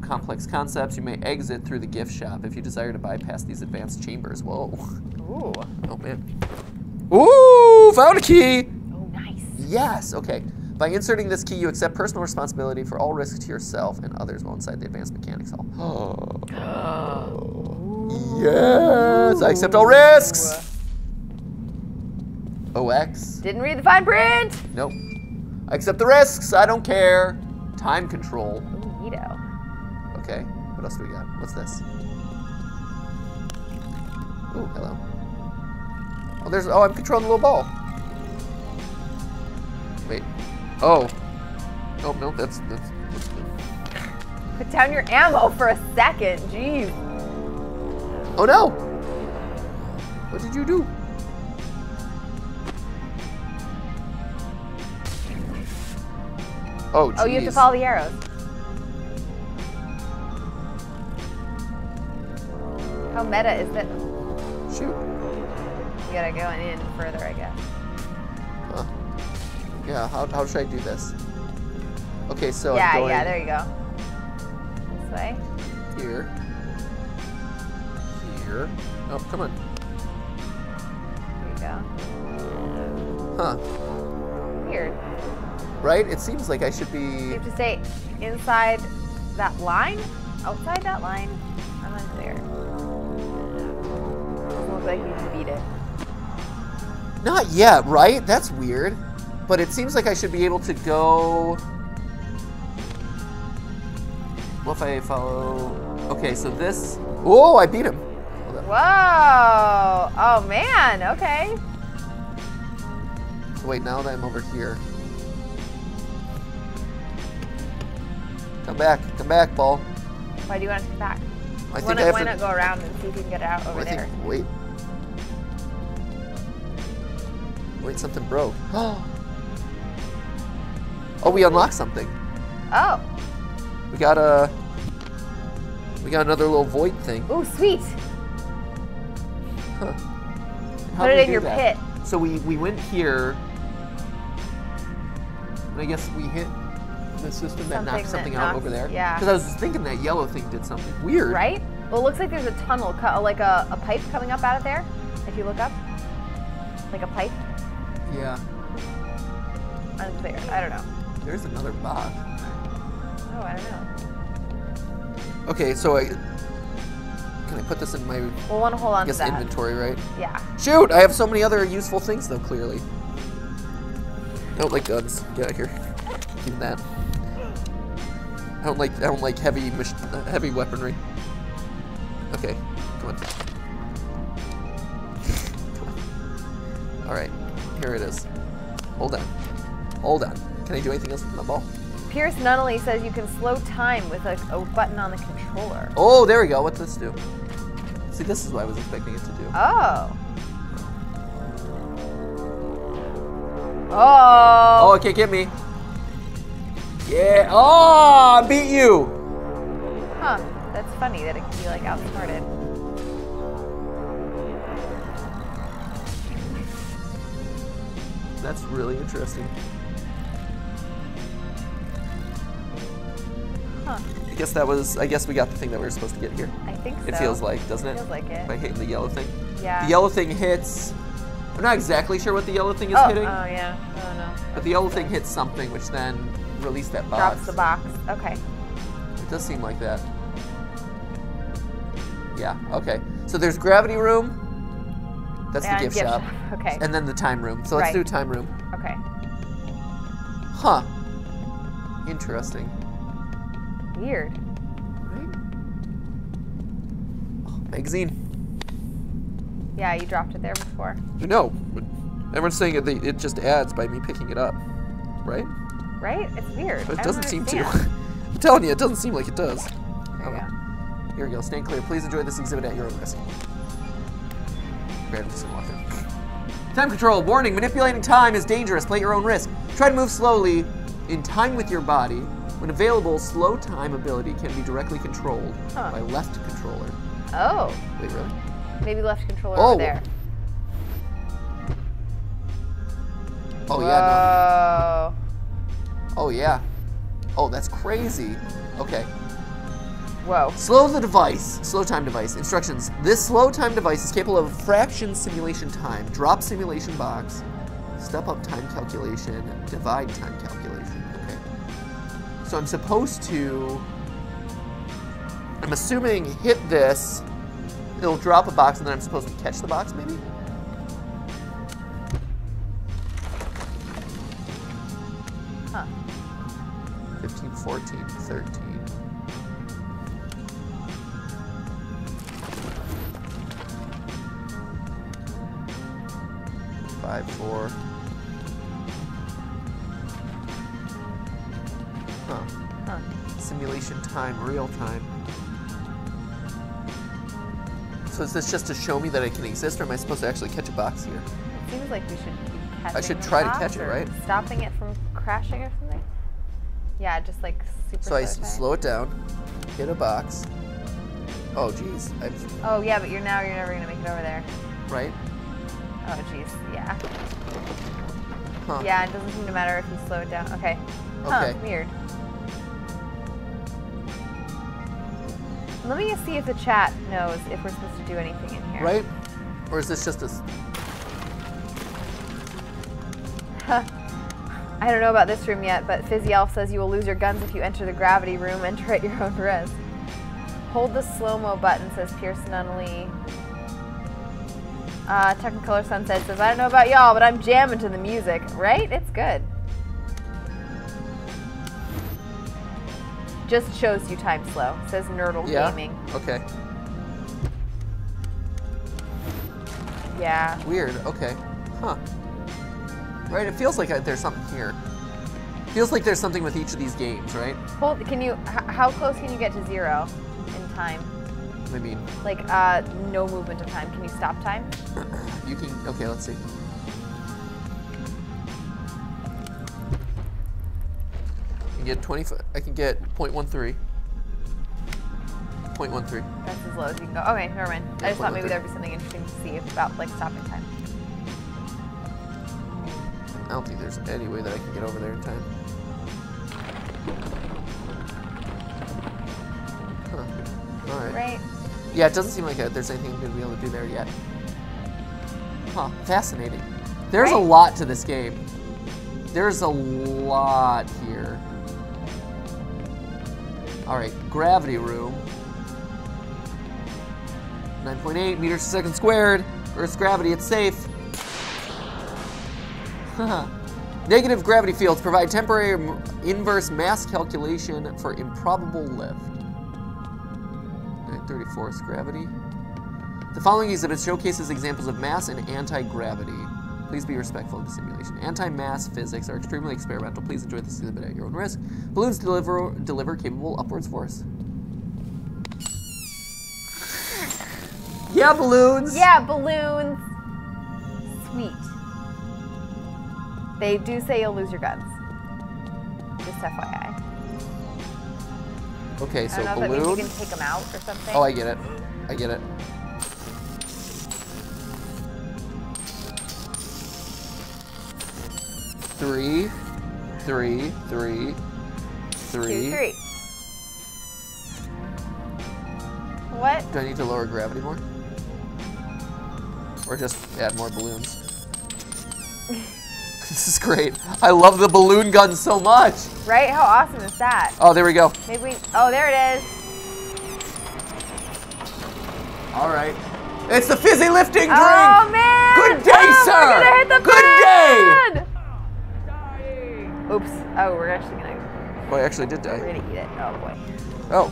complex concepts. You may exit through the gift shop if you desire to bypass these advanced chambers. Whoa. Ooh. Oh man. Ooh, found a key. Oh, nice. Yes, okay. By inserting this key, you accept personal responsibility for all risks to yourself and others while inside the advanced mechanics hall. Oh! yes, I accept all risks. OX? Didn't read the fine print. Nope. I accept the risks. I don't care. Time control. Okay. What else do we got? What's this? Ooh, hello. Oh, there's. Oh, I'm controlling the little ball. Wait. Oh. Oh no, that's that's. that's Put down your ammo for a second. Jeez. oh no! What did you do? Oh, Oh, you have to follow the arrows. How meta is this? Shoot. You gotta go in further, I guess. Huh. Yeah. How how should I do this? Okay, so yeah, I'm going yeah, there you go. This way. here. Here. Oh, come on. There you go. Huh. Weird. Right? It seems like I should be... You have to stay inside that line? Outside that line? Like you can beat it. Not yet, right? That's weird. But it seems like I should be able to go. What if I follow? Okay, so this. Oh, I beat him. Whoa! Oh man, okay. So Wait, now that I'm over here. Come back. Come back, ball. Why do you want to come back? I why think not, I have why to. not go around and see if you can get it out over I there? think. Wait. Wait, something broke. Oh. Oh, we unlocked something. Oh, We got a. We got another little void thing. Oh, sweet. Huh. How Put it in your that? pit. So we we went here. And I guess we hit the system that Something knocked that something out knocks- over there. yeah. Because I was thinking that yellow thing did something weird. Right? Well, it looks like there's a tunnel, like a, a pipe coming up out of there. If you look up, like a pipe. Yeah. Unclear. I don't know. There's another box. Oh, I don't know. Okay, so I can I put this in my We'll want to hold on I guess to that. inventory, right? Yeah. Shoot! I have so many other useful things though. Clearly. I don't like guns. Get out of here. Keep that. I don't like I don't like heavy uh, heavy weaponry. Okay, come on. Come on. All right, here it is. Hold on. Hold on. Can I do anything else with my ball? Pierce Nunnally says you can slow time with a, a button on the controller. Oh, there we go. What's this do? See, this is what I was expecting it to do. Oh. Oh. Oh, it can't get me. Yeah. Oh, I beat you. Huh. That's funny that it can be like outsmarted. That's really interesting. Huh. I guess that was. I guess we got the thing that we were supposed to get here. I think so. It feels like, doesn't it? It Feels like it. By hitting the yellow thing. Yeah. The yellow thing hits. I'm not exactly sure what the yellow thing is oh, hitting, oh yeah. I don't know. but the yellow thing hits something, which then released that box. Drops the box. Okay. It does seem like that. Yeah. Okay. So there's gravity room. That's And the gift, gift shop. shop, okay. And then the time room. So let's Right. do time room. Okay. Huh. Interesting. Weird. Right? Oh, magazine. Yeah, you dropped it there before. No, everyone's saying it, it just adds by me picking it up, right? Right? It's weird. But it I doesn't seem to. I'm telling you, it doesn't seem like it does. There go. Here we go. Stand clear. Please enjoy this exhibit at your own risk. I'm just gonna walk in. Time control. Warning: Manipulating time is dangerous. Play at your own risk. Try to move slowly, in time with your body. When available, slow time ability can be directly controlled Huh. by left controller. Oh, Wait, really? maybe left controller Oh. over there. Oh yeah. No. Oh yeah. Oh, that's crazy. Okay. Whoa. Slow the device. Slow time device. Instructions. This slow time device is capable of fraction simulation time, drop simulation box, step up time calculation, divide time calculation. Okay. So I'm supposed to. I'm assuming hit this. It'll drop a box, and then I'm supposed to catch the box, maybe? Huh. 15, 14, 13. Five, four. Huh. Huh. Simulation time, real time. So is this just to show me that I can exist, or am I supposed to actually catch a box here? It seems like we should be catching I should try to catch it, right? Stopping it from crashing or something. Yeah, just like super So I slow time. slow it down, hit a box. Oh, geez. I've, Oh yeah, but you're now you're never gonna make it over there. right? Oh jeez. Yeah. Huh. Yeah, it doesn't seem to matter if you slow it down. Okay. Huh, Okay. weird. Let me see if the chat knows if we're supposed to do anything in here. Right? Or is this just a. s- I don't know about this room yet, but Fizzy Elf says you will lose your guns if you enter the gravity room. Enter at your own risk. Hold the slow-mo button, says Pierce Nunnally. Uh, Technicolor Sunset says, I don't know about y'all, but I'm jamming to the music. Right? It's good. Just shows you time slow, says Nerdle Yeah? Gaming. Okay. Yeah. Weird. Okay. Huh. Right, it feels like there's something here. Feels like there's something with each of these games, right? Hold. Can you? H- how close can you get to zero in time? I mean, Like, uh, no movement of time. Can you stop time? you can. Okay, let's see. I can get 20. I can get 0.13. 0.13. That's as low as you can go. Okay, never mind. I just thought maybe there'd be something interesting to see about like stopping time. I don't think there's any way that I can get over there in time. Huh. All right. Right. Yeah, it doesn't seem like there's anything I'm going to be able to do there yet. Huh, fascinating. There's a lot to this game. There's a lot here. All right, gravity room. 9.8 meters per second squared. Earth's gravity, it's safe. Negative gravity fields provide temporary inverse mass calculation for improbable lift. 934 is gravity. The following exhibit showcases examples of mass and anti-gravity. Please be respectful of the simulation. Anti-mass physics are extremely experimental. Please enjoy this exhibit at your own risk. Balloons deliver deliver capable upwards force. Yeah, balloons. Yeah, balloons. Sweet. They do say you'll lose your guns. Just FYI. Okay, I so don't know if that means balloon. you can take them out or something. Oh, I get it. I get it. Three, three, three, three. Two, three. What? Do I need to lower gravity more? Or just add more balloons? this is great. I love the balloon gun so much. Right? How awesome is that? Oh, there we go. Maybe we. Oh, there it is. All right. It's the fizzy lifting drink. Oh man! Good day, oh, sir. We're gonna hit the Good day. Oops. Oh, we're actually gonna Boy, I actually did die. we're gonna eat it. Oh boy. Oh.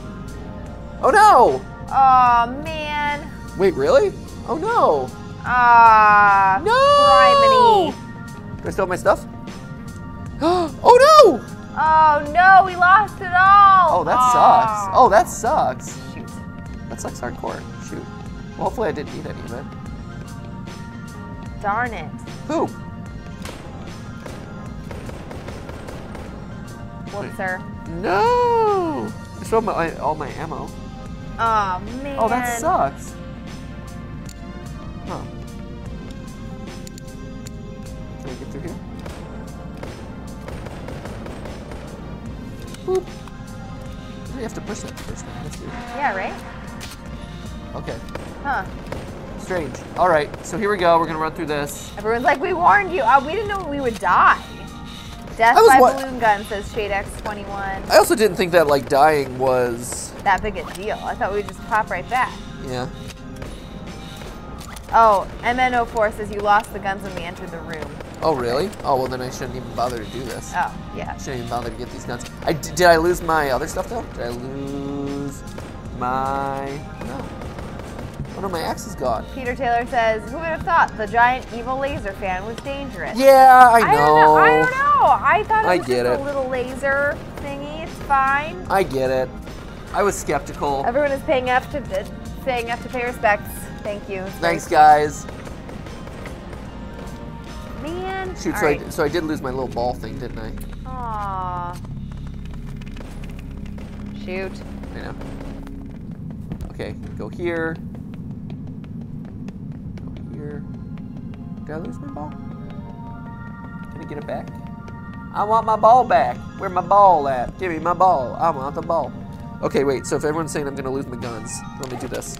Oh no! Oh man. Wait, really? Oh no! Ah. No! Criminy. I still have my stuff? oh no! Oh no, we lost it all. Oh, that sucks. Oh. oh, that sucks. shoot. That sucks hardcore. Shoot. Well, hopefully I didn't eat any of it. Darn it. Who? Whoops, sir. No! I have my, all my ammo. Oh man. Oh, that sucks. All right. So here we go. We're gonna run through this. Everyone's like, we warned you. Uh, we didn't know we would die. Death by wa- balloon gun, says Shade X twenty one. I also didn't think that like dying was. That big a deal. I thought we'd just pop right back. Yeah. Oh, MN04 says you lost the guns when we entered the room. Oh really? Oh well, then I shouldn't even bother to do this. Oh, yeah. Shouldn't even bother to get these guns. I d- did I lose my other stuff though? Did I lose my? No. Oh no, my axe is gone. Peter Taylor says, who would have thought the giant evil laser fan was dangerous? Yeah, I know. I don't know. I don't know. I thought it I was get just it. a little laser thingy. It's fine. I get it. I was skeptical. Everyone is paying up to uh, paying F to pay respects. Thank you. Thanks, guys. Man. Shoot, All so, right. I, so I did lose my little ball thing, didn't I? Aw. Shoot. I know. Okay, go here. Did I lose my ball? Can I get it back? I want my ball back. Where my ball at? Give me my ball. I want the ball. Okay, wait. So if everyone's saying I'm gonna lose my guns, let me do this.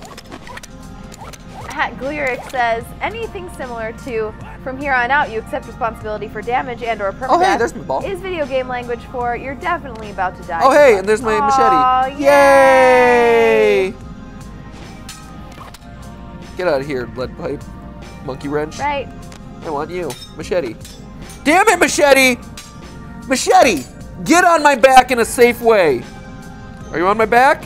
Hat Glyric says anything similar to from here on out you accept responsibility for damage and or permadeath Oh, hey, there's my ball. is video game language for you're definitely about to die. Oh, hey, and there's my machete. yay! Yay! Get out of here, lead pipe. Monkey wrench. Right. I want you. Machete. Damn it, machete! Machete! Get on my back in a safe way. Are you on my back?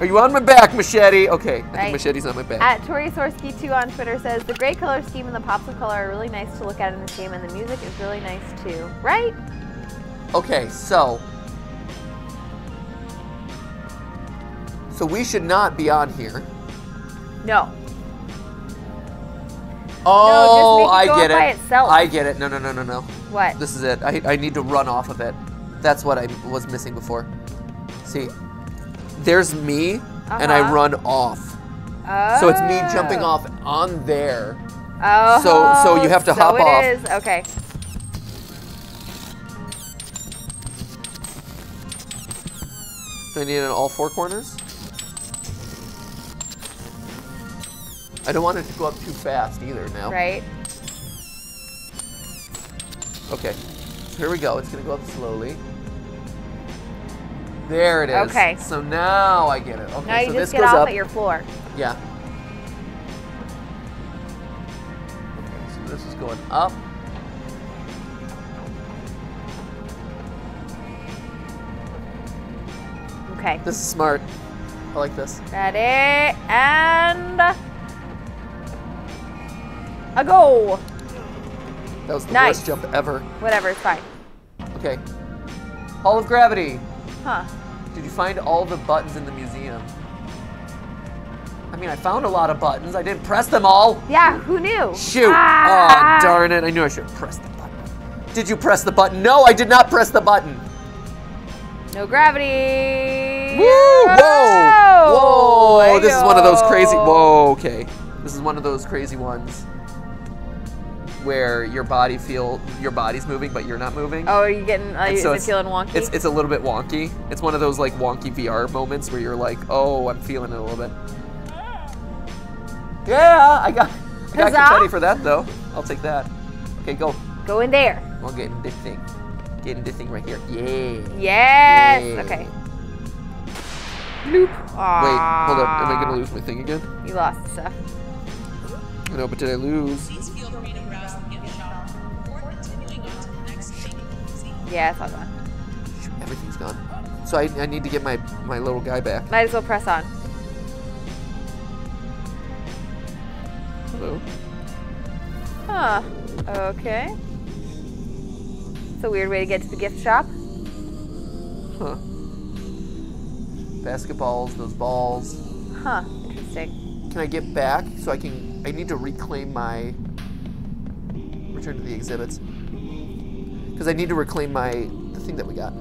Are you on my back, machete? Okay, I Right. think machete's on my back. At Tori Sorsky 2 on Twitter says the gray color scheme and the pops of color are really nice to look at in this game and the music is really nice too. Right? Okay, so. So we should not be on here. No. Oh, it I get it. itself. I get it. No, no, no, no, no. What? This is it. I, I need to run off of it. That's what I was missing before. See, there's me, and I Uh-huh. run off. Oh. So it's me jumping off on there. Oh. So- so you have to so hop it off. is. Okay. Do I need it in all four corners? I don't want it to go up too fast either now. Right. Okay. So here we go. It's gonna go up slowly. There it is. Okay. So now I get it. Okay. Now you so just this get goes off up. at your floor. Yeah. Okay, so this is going up. Okay. This is smart. I like this. Ready and a go. That was the Nice. worst jump ever. Whatever, it's fine. Okay. Hall of Gravity. Huh? Did you find all the buttons in the museum? I mean, I found a lot of buttons. I didn't press them all. Yeah. Who knew? Shoot. Ah. Oh, darn it. I knew I should have pressed the button. Did you press the button? No, I did not press the button. No gravity. Woo! Whoa! Whoa! This is one of those crazy. Whoa, okay. This is one of those crazy ones where your body feel your body's moving, but you're not moving. Oh, are you getting? Uh, And is so it feeling wonky? It's it's a little bit wonky. It's one of those like wonky VR moments where you're like, oh, I'm feeling it a little bit. Yeah, I got I got Huzzah! confetti for that though. I'll take that. Okay, go. Go in there. I'll get in this thing. Get in this thing right here. Yeah. Yes. Yeah. Okay. Loop. Wait, hold up. Am I gonna lose my thing again? You lost stuff. No, but did I lose? Yeah, it's all gone. Shoot, Everything's gone. So I, I need to get my, my little guy back. Might as well press on. Hello? Huh. Okay. It's a weird way to get to the gift shop. Huh. Basketballs, those balls. Huh. Interesting. Can I get back so I can? I need to reclaim my. Return to the exhibits. Because I need to reclaim my the thing that we got.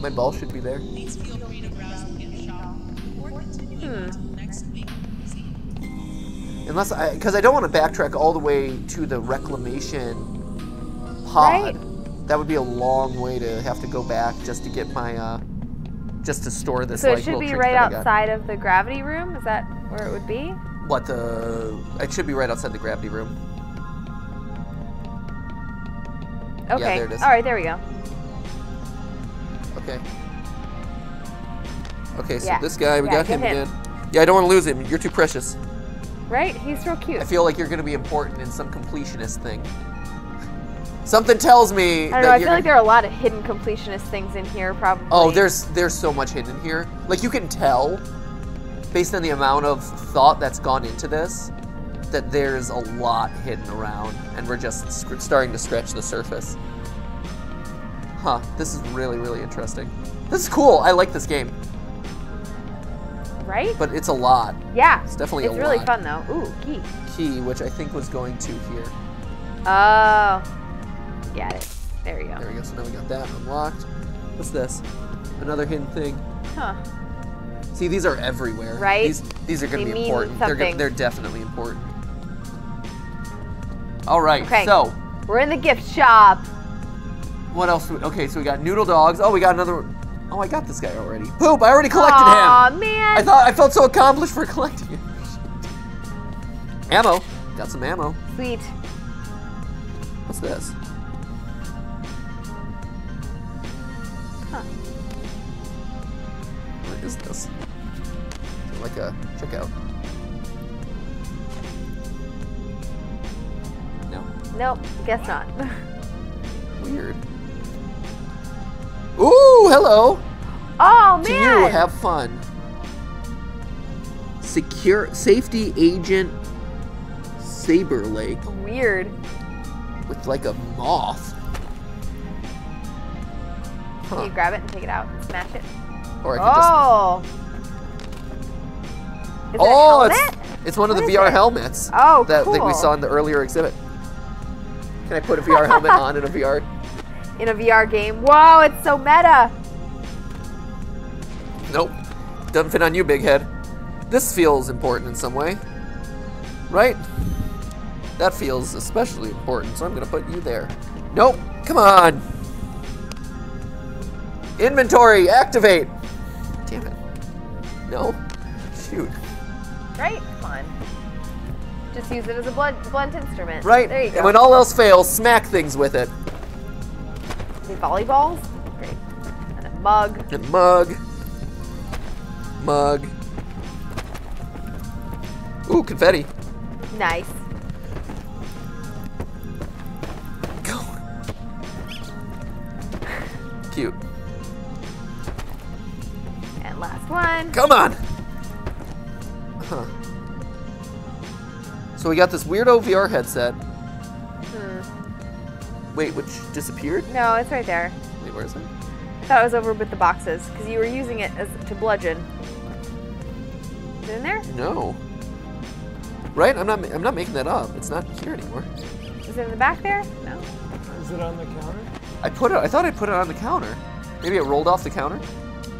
My ball should be there. Please feel free to browse the gift shop or continuing on to the next week. Unless I, because I don't want to backtrack all the way to the reclamation pod. Right. That would be a long way to have to go back just to get my, uh, just to store this. So like, it should be right that I got. outside of the gravity room. Is that where it would be? What the? It should be right outside the gravity room. Okay. there it is. All right. There we go. Okay. Okay, so Yeah. this guy, we Yeah, got him him. again. Yeah, I don't want to lose him. You're too precious. Right? He's real cute. I feel like you're going to be important in some completionist thing. Something tells me I don't know. I feel like there are a lot of hidden completionist things in here, probably. Oh, there's there's so much hidden here. Like you can tell, based on the amount of thought that's gone into this, that there's a lot hidden around, and we're just starting to scratch the surface. Huh? This is really really interesting. This is cool. I like this game, right. but it's a lot. yeah, it's definitely a lot. it's a really lot. fun though. Ooh, key. Key, which I think was going to here. Oh, got it. There you go. There we go. So now we got that unlocked. What's this? Another hidden thing. Huh. See, these are everywhere. Right? These these are going to be important. They're something. they're definitely important. All right. Okay. So We're in the gift shop. what else? do we- okay, so we got noodle dogs. Oh, we got another. Oh, I got this guy already. Poop! I already collected Aw, him. man. I thought I felt so accomplished for collecting him. ammo. Got some ammo. Sweet. What's this? Like a checkout. No. Nope. Guess not. Weird. Ooh, hello. oh man. To you, have fun. Secure safety agent Saber Lake. Weird. with like a moth. Can Huh. you grab it and take it out and smash it? Or I could just. Oh! Oh. Is Oh, it's it's one of What the VR it? helmets. Oh, that that we saw in the earlier exhibit. Can I put a VR helmet on in a VR? in a VR game. Whoa, it's so meta. Nope. Doesn't fit on you, big head. This feels important in some way. Right? That feels especially important, so I'm gonna put you there. Nope. Come on. Inventory, activate. Damn it. No. Shoot. Right? Come on. Just use it as a blunt, blunt instrument. Right? There you go. And when all else fails, smack things with it. The volleyballs? Great. And a mug. And mug. Mug. Ooh, confetti. Nice. Go. Cute. And last one. Come on. Huh. So we got this weirdo VR headset. Hmm. Wait, which disappeared? No, it's right there. Wait, where is it? I thought it was over with the boxes because you were using it as to bludgeon. Is it in there? No. Right? I'm not. I'm not making that up. It's not here anymore. Is it in the back there? No. Is it on the counter? I put it. I thought I put it on the counter. Maybe it rolled off the counter.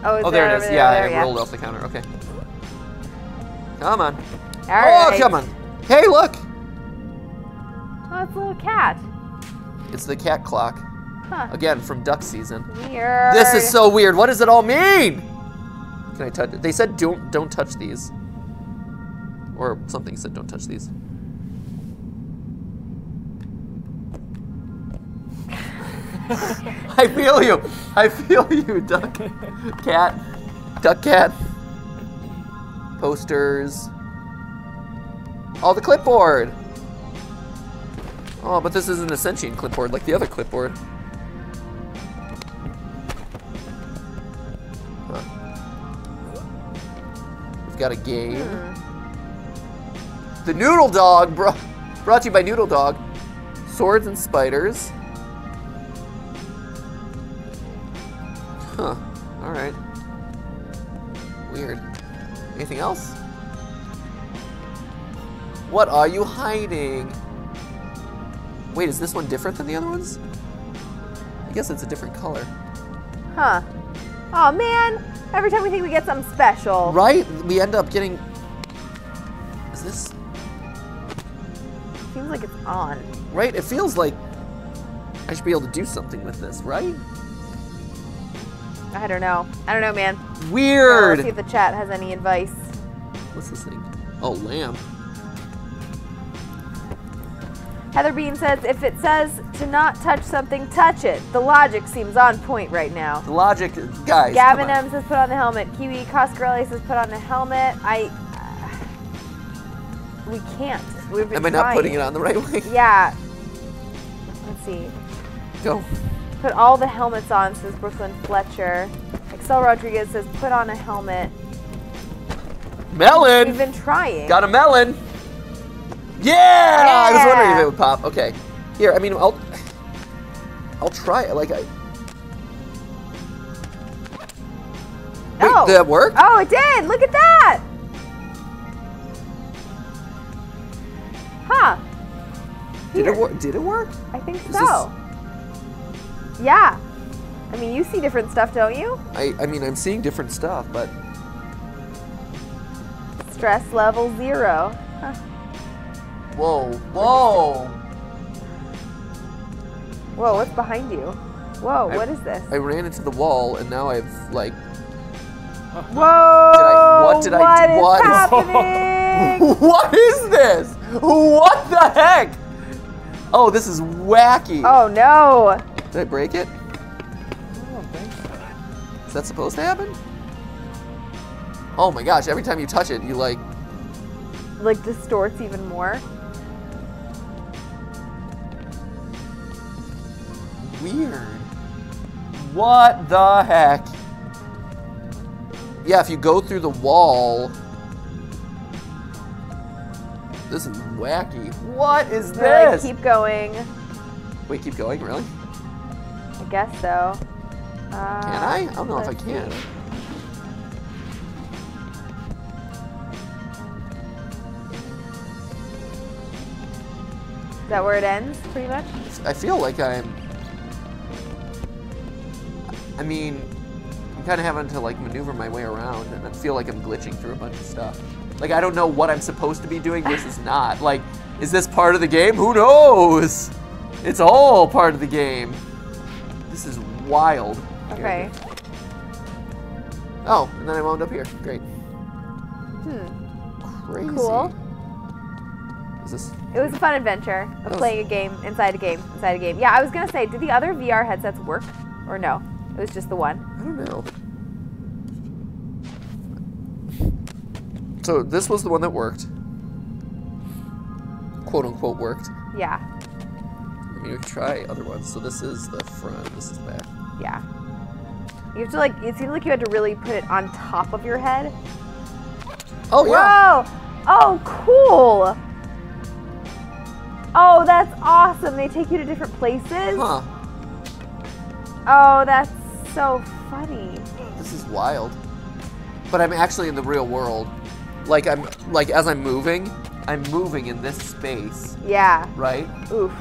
Oh, oh, there it over is. there, yeah, there, it yeah. rolled off the counter. Okay. Come on. All oh, come on. Hey, look. Oh, it's a little cat. It's the cat clock. Huh. Again from duck season. Weird. This is so weird. What does it all mean? Can I touch it? They said don't don't touch these. Or something said don't touch these. I feel you. I feel you, duck. Cat. Duck cat. Posters. Oh, the clipboard. Oh, but this isn't a sentient clipboard like the other clipboard. Huh. We've got a game. Hmm. The Noodle Dog, bro- brought to you by Noodle Dog. Swords and spiders. Huh. All right. Anything else? What are you hiding? Wait, is this one different than the other ones? I guess it's a different color. Huh. Oh man! Every time we think we get something special. Right? We end up getting. Is this Seems like it's on. right? It feels like I should be able to do something with this, right? I don't know. I don't know, man. Well, Let's see if the chat has any advice. What's this thing? Oh, lamp. Heather Bean says, if it says to not touch something, touch it. The logic seems on point right now. The logic, guys. Gavin. M says put on the helmet. Kiwi Coscarelli says put on the helmet. I. Uh, we can't. We've been Am I not putting it on the right way? Yeah. Let's see. Go. Put all the helmets on, says Brooklyn Fletcher. Axel Rodriguez says put on a helmet. Melon! We've been trying. Got a melon. Yeah! I was wondering if it would pop. Okay. Here, I mean, I'll. I'll try it. Like I. Wait, oh. did that work? Oh, it did. Look at that. Huh. Did it work? Did it work? I think Is so. Yeah. I mean, you see different stuff, don't you? I, I mean, I'm seeing different stuff, but Stress level zero. Huh. whoa, whoa! Whoa, what's behind you? Whoa, I- what is this? I ran into the wall, and now I've like. Whoa! what did I do? What is What? happening? what is this? What the heck? Oh, this is wacky. oh no! Did I break it? Oh, I don't think so. Is that supposed to happen? Oh my gosh! Every time you touch it, you like. Like distorts even more. Weird. What the heck? Yeah, if you go through the wall. This is wacky. What is Really this? keep going. Wait, keep going, really? Guess so. Uh, Can I? I don't know if I can. see. Is that where it ends, pretty much? I feel like I'm. I mean, I'm kind of having to like maneuver my way around, and I feel like I'm glitching through a bunch of stuff. Like I don't know what I'm supposed to be doing versus not. Like, is this part of the game? Who knows? It's all part of the game. This is wild. Okay. Oh, and then I wound up here. Great. Hmm. Crazy. Cool. Is this? It was a fun adventure of was- playing a game inside a game inside a game. Yeah, I was gonna say, did the other VR headsets work or no? It was just the one. I don't know. So this was the one that worked. Quote unquote worked. Yeah, I mean, we could try other ones. So this is the front, this is the back. yeah. You have to like. It seems like you had to really put it on top of your head. Oh yeah. Whoa! Oh, cool. Oh, that's awesome. They take you to different places. Huh. Oh, that's so funny. This is wild. But I'm actually in the real world. Like I'm like as I'm moving, I'm moving in this space, Yeah. right? Oof.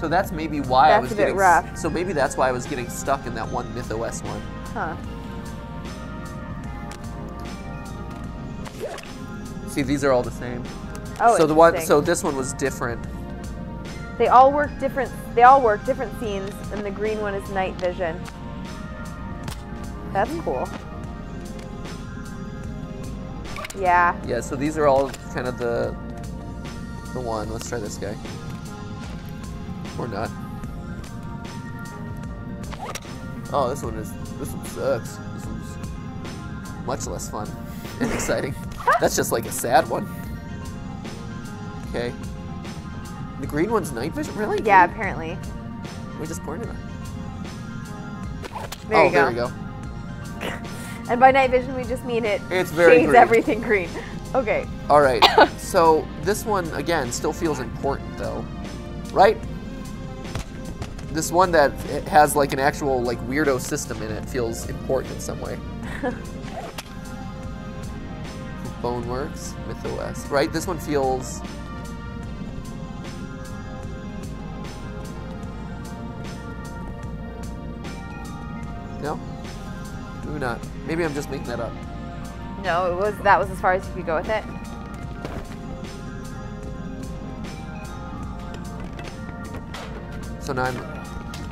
So that's maybe why I was getting rough. So maybe that's why I was getting stuck in that one MythOS one. Huh. See, these are all the same. Oh, so the one so this one was different. They all work different. They all work different scenes, and the green one is night vision. That's cool. Yeah. Yeah, so these are all kind of the the one. Let's try this guy. Or not. Oh, this one is this one sucks. Uh, this one's much less fun and exciting. That's just like a sad one. Okay. The green one's night vision, really? Yeah. Apparently. We just pointed it. There oh, you go. there we go. And by night vision, we just mean it It's very shades green. everything green. Okay. All right. so this one again still feels important though, right? This one that has like an actual like weirdo system in it feels important in some way. Boneworks, MythOS, right? This one feels. No, maybe not. Maybe I'm just making that up. No, it was that was as far as you could go with it. So now I'm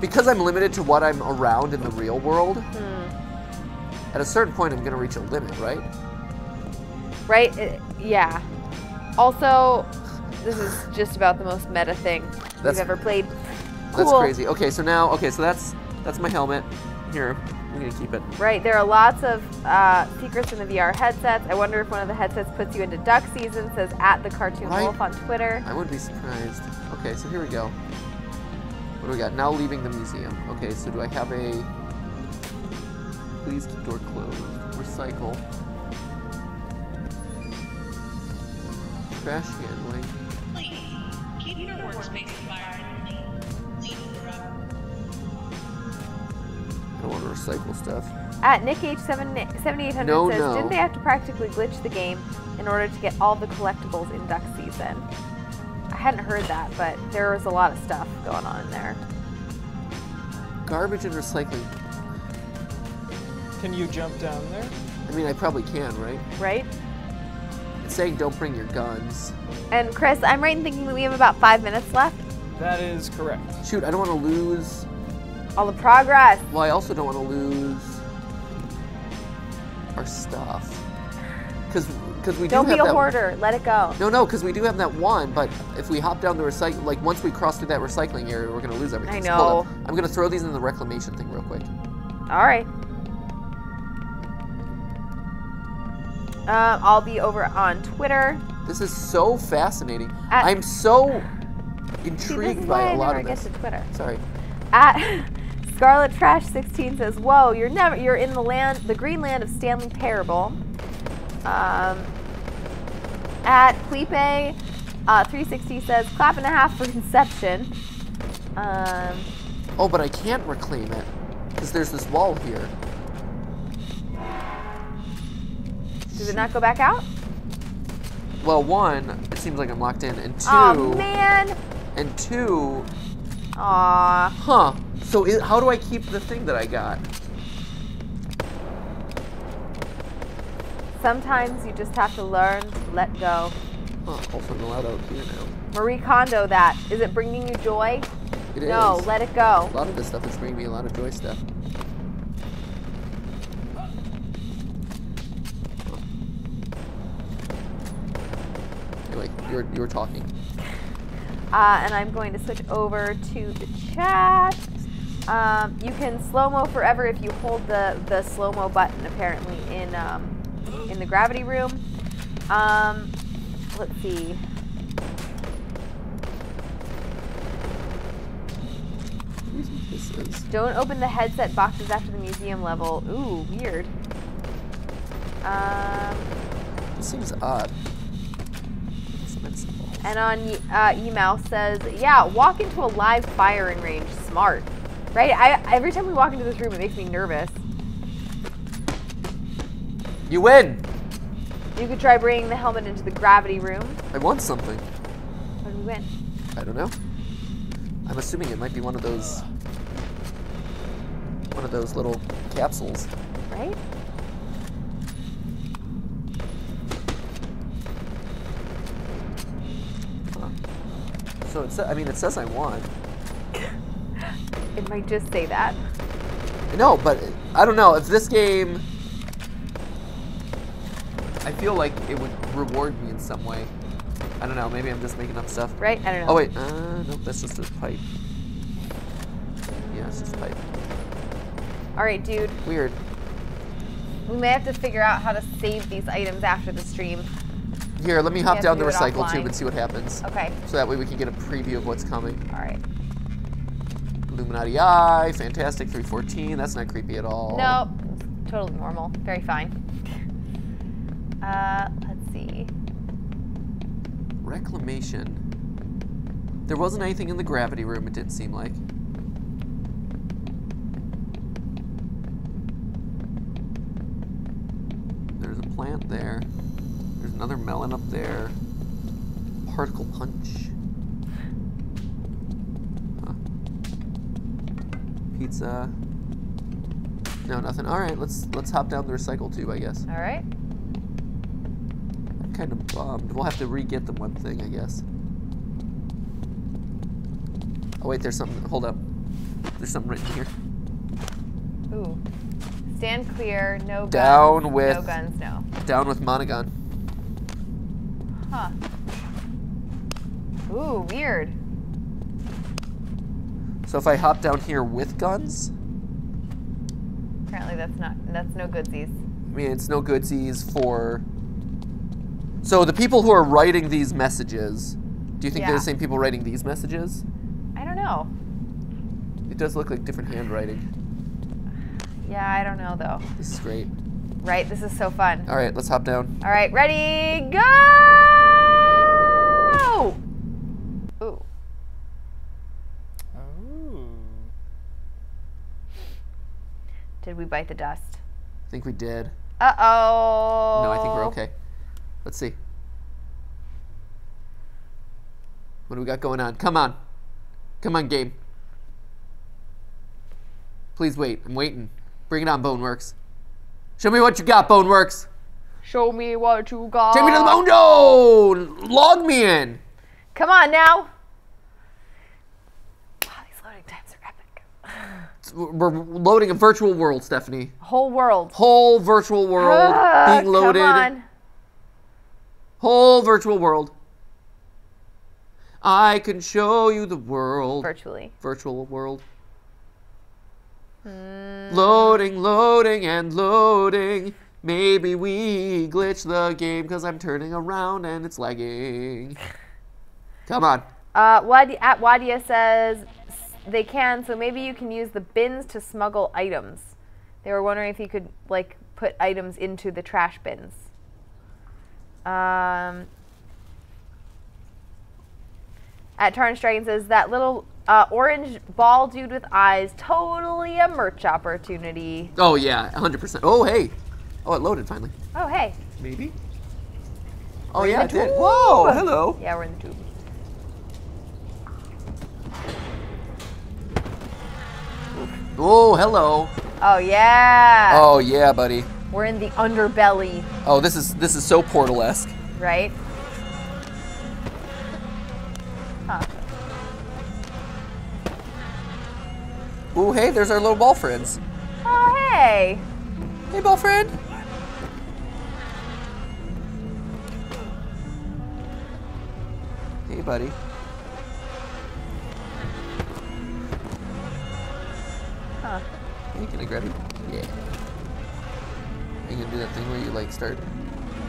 because I'm limited to what I'm around in the real world. Hmm. At a certain point, I'm gonna reach a limit, right? Right? It- yeah. Also, this is just about the most meta thing That's- you've ever played. That's crazy. Okay, so now, okay, so that's that's my helmet. Here, I'm gonna keep it. Right, there are lots of uh, secrets in the VR headsets. I wonder if one of the headsets puts you into duck season. Says at the cartoon Right. wolf on Twitter. I wouldn't be surprised. Okay, so here we go. What do we got? Now leaving the museum. Okay, so do I have a? Please keep door closed. Recycle. Trash handling. Please keep your workspace environment clean. I don't want to recycle stuff. At Nick H 7800 No, says, no. didn't they have to practically glitch the game in order to get all the collectibles in duck season? I hadn't heard that, but there was a lot of stuff going on in there. Garbage and recycling. Can you jump down there? I mean, I probably can, right? Right? It's saying don't bring your guns. And Chris, I'm right in thinking that we have about five minutes left. That is correct. Shoot, I don't want to lose. All the progress. Well, I also don't want to lose our stuff. Because we do Don't be a hoarder. Let it go. No, no, because we do have that one. But if we hop down the recycle, like once we cross through that recycling area, we're gonna lose everything. I So know. on. I'm gonna throw these in the reclamation thing real quick. All right. Um, I'll be over on Twitter. This is so fascinating. At- I'm so intrigued is by a lot never of this. to Twitter. Sorry. At Scarlet Trash 16 says, "Whoa, you're never you're in the land, the green land of Stanley Parable." Um, at Felipe uh, 360 says, "Clap and a half for Inception." Um, Oh, but I can't reclaim it because there's this wall here. does it not go back out? Well, one, it seems like I'm locked in, and two, Oh man. and two, Aw. huh? So how do I keep the thing that I got? Sometimes you just have to learn to let go. Huh, also out here now. Marie Kondo that. Is it bringing you joy? It is. No, let it go. A lot of this stuff is bringing me a lot of joy stuff. Anyway, you were, you were talking. Uh, and I'm going to switch over to the chat. Um, you can slow mo forever if you hold the the slow mo button. Apparently in um, in the gravity room. Um, let's see. Don't open the headset boxes after the museum level. Ooh, weird. Um, this seems odd. And on uh, email says, yeah, walk into a live firing range. Smart, right? I every time we walk into this room, it makes me nervous. You win. You could try bringing the helmet into the gravity room. I want something. What do we win? I don't know. I'm assuming it might be one of those one of those little capsules. Right? Huh. So it says, I mean it says I won. It might just say that. No, but I don't know if this game. I feel like it would reward me in some way. I don't know. Maybe I'm just making up stuff. Right? I don't know. Oh wait, uh, nope, that's just a pipe. Yeah, it's just a pipe. All right, dude. Weird. We may have to figure out how to save these items after the stream. Here, let me hop down the do recycle offline. tube and see what happens. Okay. So that way we can get a preview of what's coming. All right. Illuminati Eye, Fantastic 314. That's not creepy at all. No, totally normal. Very fine. Uh, let's see. Reclamation. There wasn't anything in the gravity room, it didn't seem like. There's a plant there. There's another melon up there. Particle punch. Huh. Pizza. No, nothing. All right, let's let's hop down the recycle tube, I guess. All right. Kind of bummed. We'll have to re-get the one thing, I guess. Oh wait, there's something. Hold up. There's something written here. Ooh. Stand clear. No guns. Down with. No guns. No. Down with Monogon. Huh. Ooh, weird. So if I hop down here with guns, Apparently that's not that's no goodsies. I mean it's no goodsies for. So the people who are writing these messages, do you think they're the same people writing these messages? I don't know. It does look like different handwriting. Yeah, I don't know though. This is great. Right? This is so fun. All right, let's hop down. All right, ready, go! Ooh. Oh. Did we bite the dust? I think we did. Uh oh. No, I think we're okay. Let's see. What do we got going on? Come on. Come on, game. Please wait. I'm waiting. Bring it on, Boneworks. Show me what you got, Boneworks. Show me what you got. Take me to the bone. Mondo! Log me in. Come on now. Wow, these loading times are epic. We're loading a virtual world, Stephanie. Whole world. Whole virtual world Ah, being loaded. Come on. Whole virtual world. I can show you the world. Virtually. virtual world. Hmm. Loading, loading, and loading. Maybe we glitch the game because I'm turning around and it's lagging. Come on. Uh, Wadi- at Wadia says they can, so maybe you can use the bins to smuggle items. They were wondering if you could like put items into the trash bins. Um, at Tarnish Dragon says that little Uh, orange ball dude with eyes, totally a merch opportunity. Oh yeah, 100%. Oh hey. Oh, it loaded finally. Oh hey, Maybe. Oh in yeah, it did. Whoa, hello. yeah, we're in the tube. Oh, hello. Oh yeah, Oh yeah, buddy. We're in the underbelly, Oh, this is this is so portal-esque. right? Huh. Ooh, hey, there's our little ball friends. Oh hey, Hey, ball friend. Hey, buddy. Huh. Can I grab him? Yeah. You gonna do that thing where you like start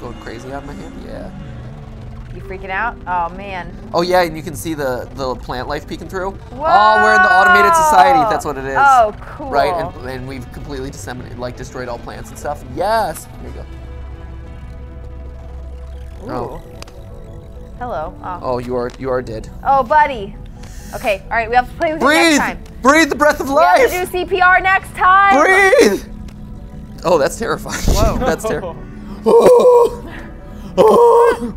going crazy on my hand? Yeah. you freaking out? Oh man. Oh yeah, and you can see the the plant life peeking through. Whoa. Oh, we're in the automated society. That's what it is. Oh, cool. Right, and, and we've completely disseminated, like destroyed all plants and stuff. Yes. Here you go. Ooh. Oh. Hello. Oh. Oh, you are you are dead. oh, buddy. Okay, all right, we have to play with it next Breathe! time. Breathe the breath of We have life! to do CPR next time. Breathe! Oh, that's terrifying. Whoa. that's terrible. Oh. Oh.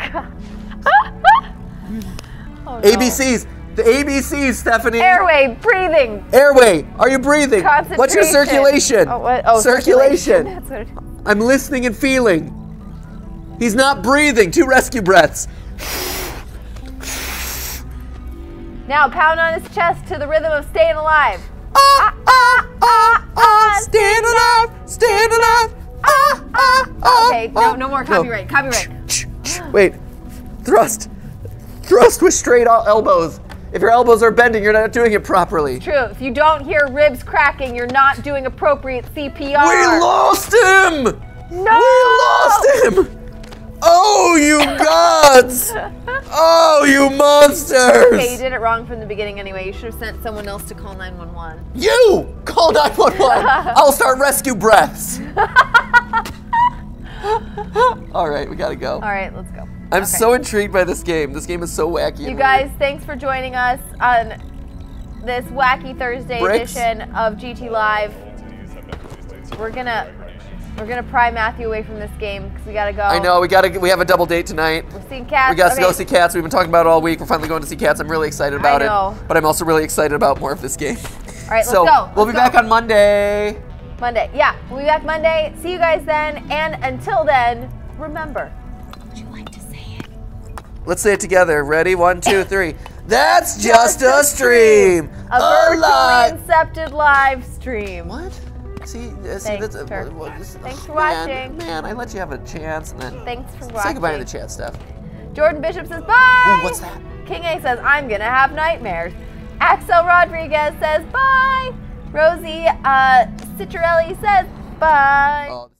Oh. No. ABCs. The ABCs, Stephanie. Airway, breathing. Airway. Are you breathing? What's your circulation? Oh, what? oh circulation. That's what. I'm listening and feeling. He's not breathing. Two rescue breaths. Now pound on his chest to the rhythm of staying alive. Ah, ah, ah, ah, stand alive, stand alive. Ah, ah, ah, Okay, no, ah. no more copyright. Copyright. Wait, thrust. Thrust with straight elbows. If your elbows are bending, you're not doing it properly. True. If you don't hear ribs cracking, you're not doing appropriate CPR. We lost him! No! We lost him! Oh, you gods! Oh, you monsters! Okay, you did it wrong from the beginning anyway. You should have sent someone else to call 911. You! Call 911! I'll start rescue breaths! All right, we gotta go. All right, let's go. I'm Okay. so intrigued by this game. This game is so wacky. You guys, thanks for joining us on this wacky Thursday Bricks? edition of GT Live. We're gonna we're gonna pry Matthew away from this game because we gotta go. I know we gotta. We have a double date tonight. We're seeing cats. We got to okay. go see cats. We've been talking about it all week. We're finally going to see cats. I'm really excited about know. it. But I'm also really excited about more of this game. All right, let's so go. we'll Let's be go. back on Monday. Monday. Yeah, we'll be back Monday. See you guys then. And until then, remember. Would you like to say it? Let's say it together. Ready? One, two, three. That's just a stream. A virtually live- incepted live stream. What? See, uh, see Thanks that's uh, for- what- this- thanks for man, watching. Man, I let you have a chance, and then Thanks for say watching. Say goodbye to the chat stuff. Jordan Bishop says bye. Ooh, what's that? King A says I'm gonna have nightmares. Axel Rodriguez says bye. Rosie uh, Citrelli says bye. Oh.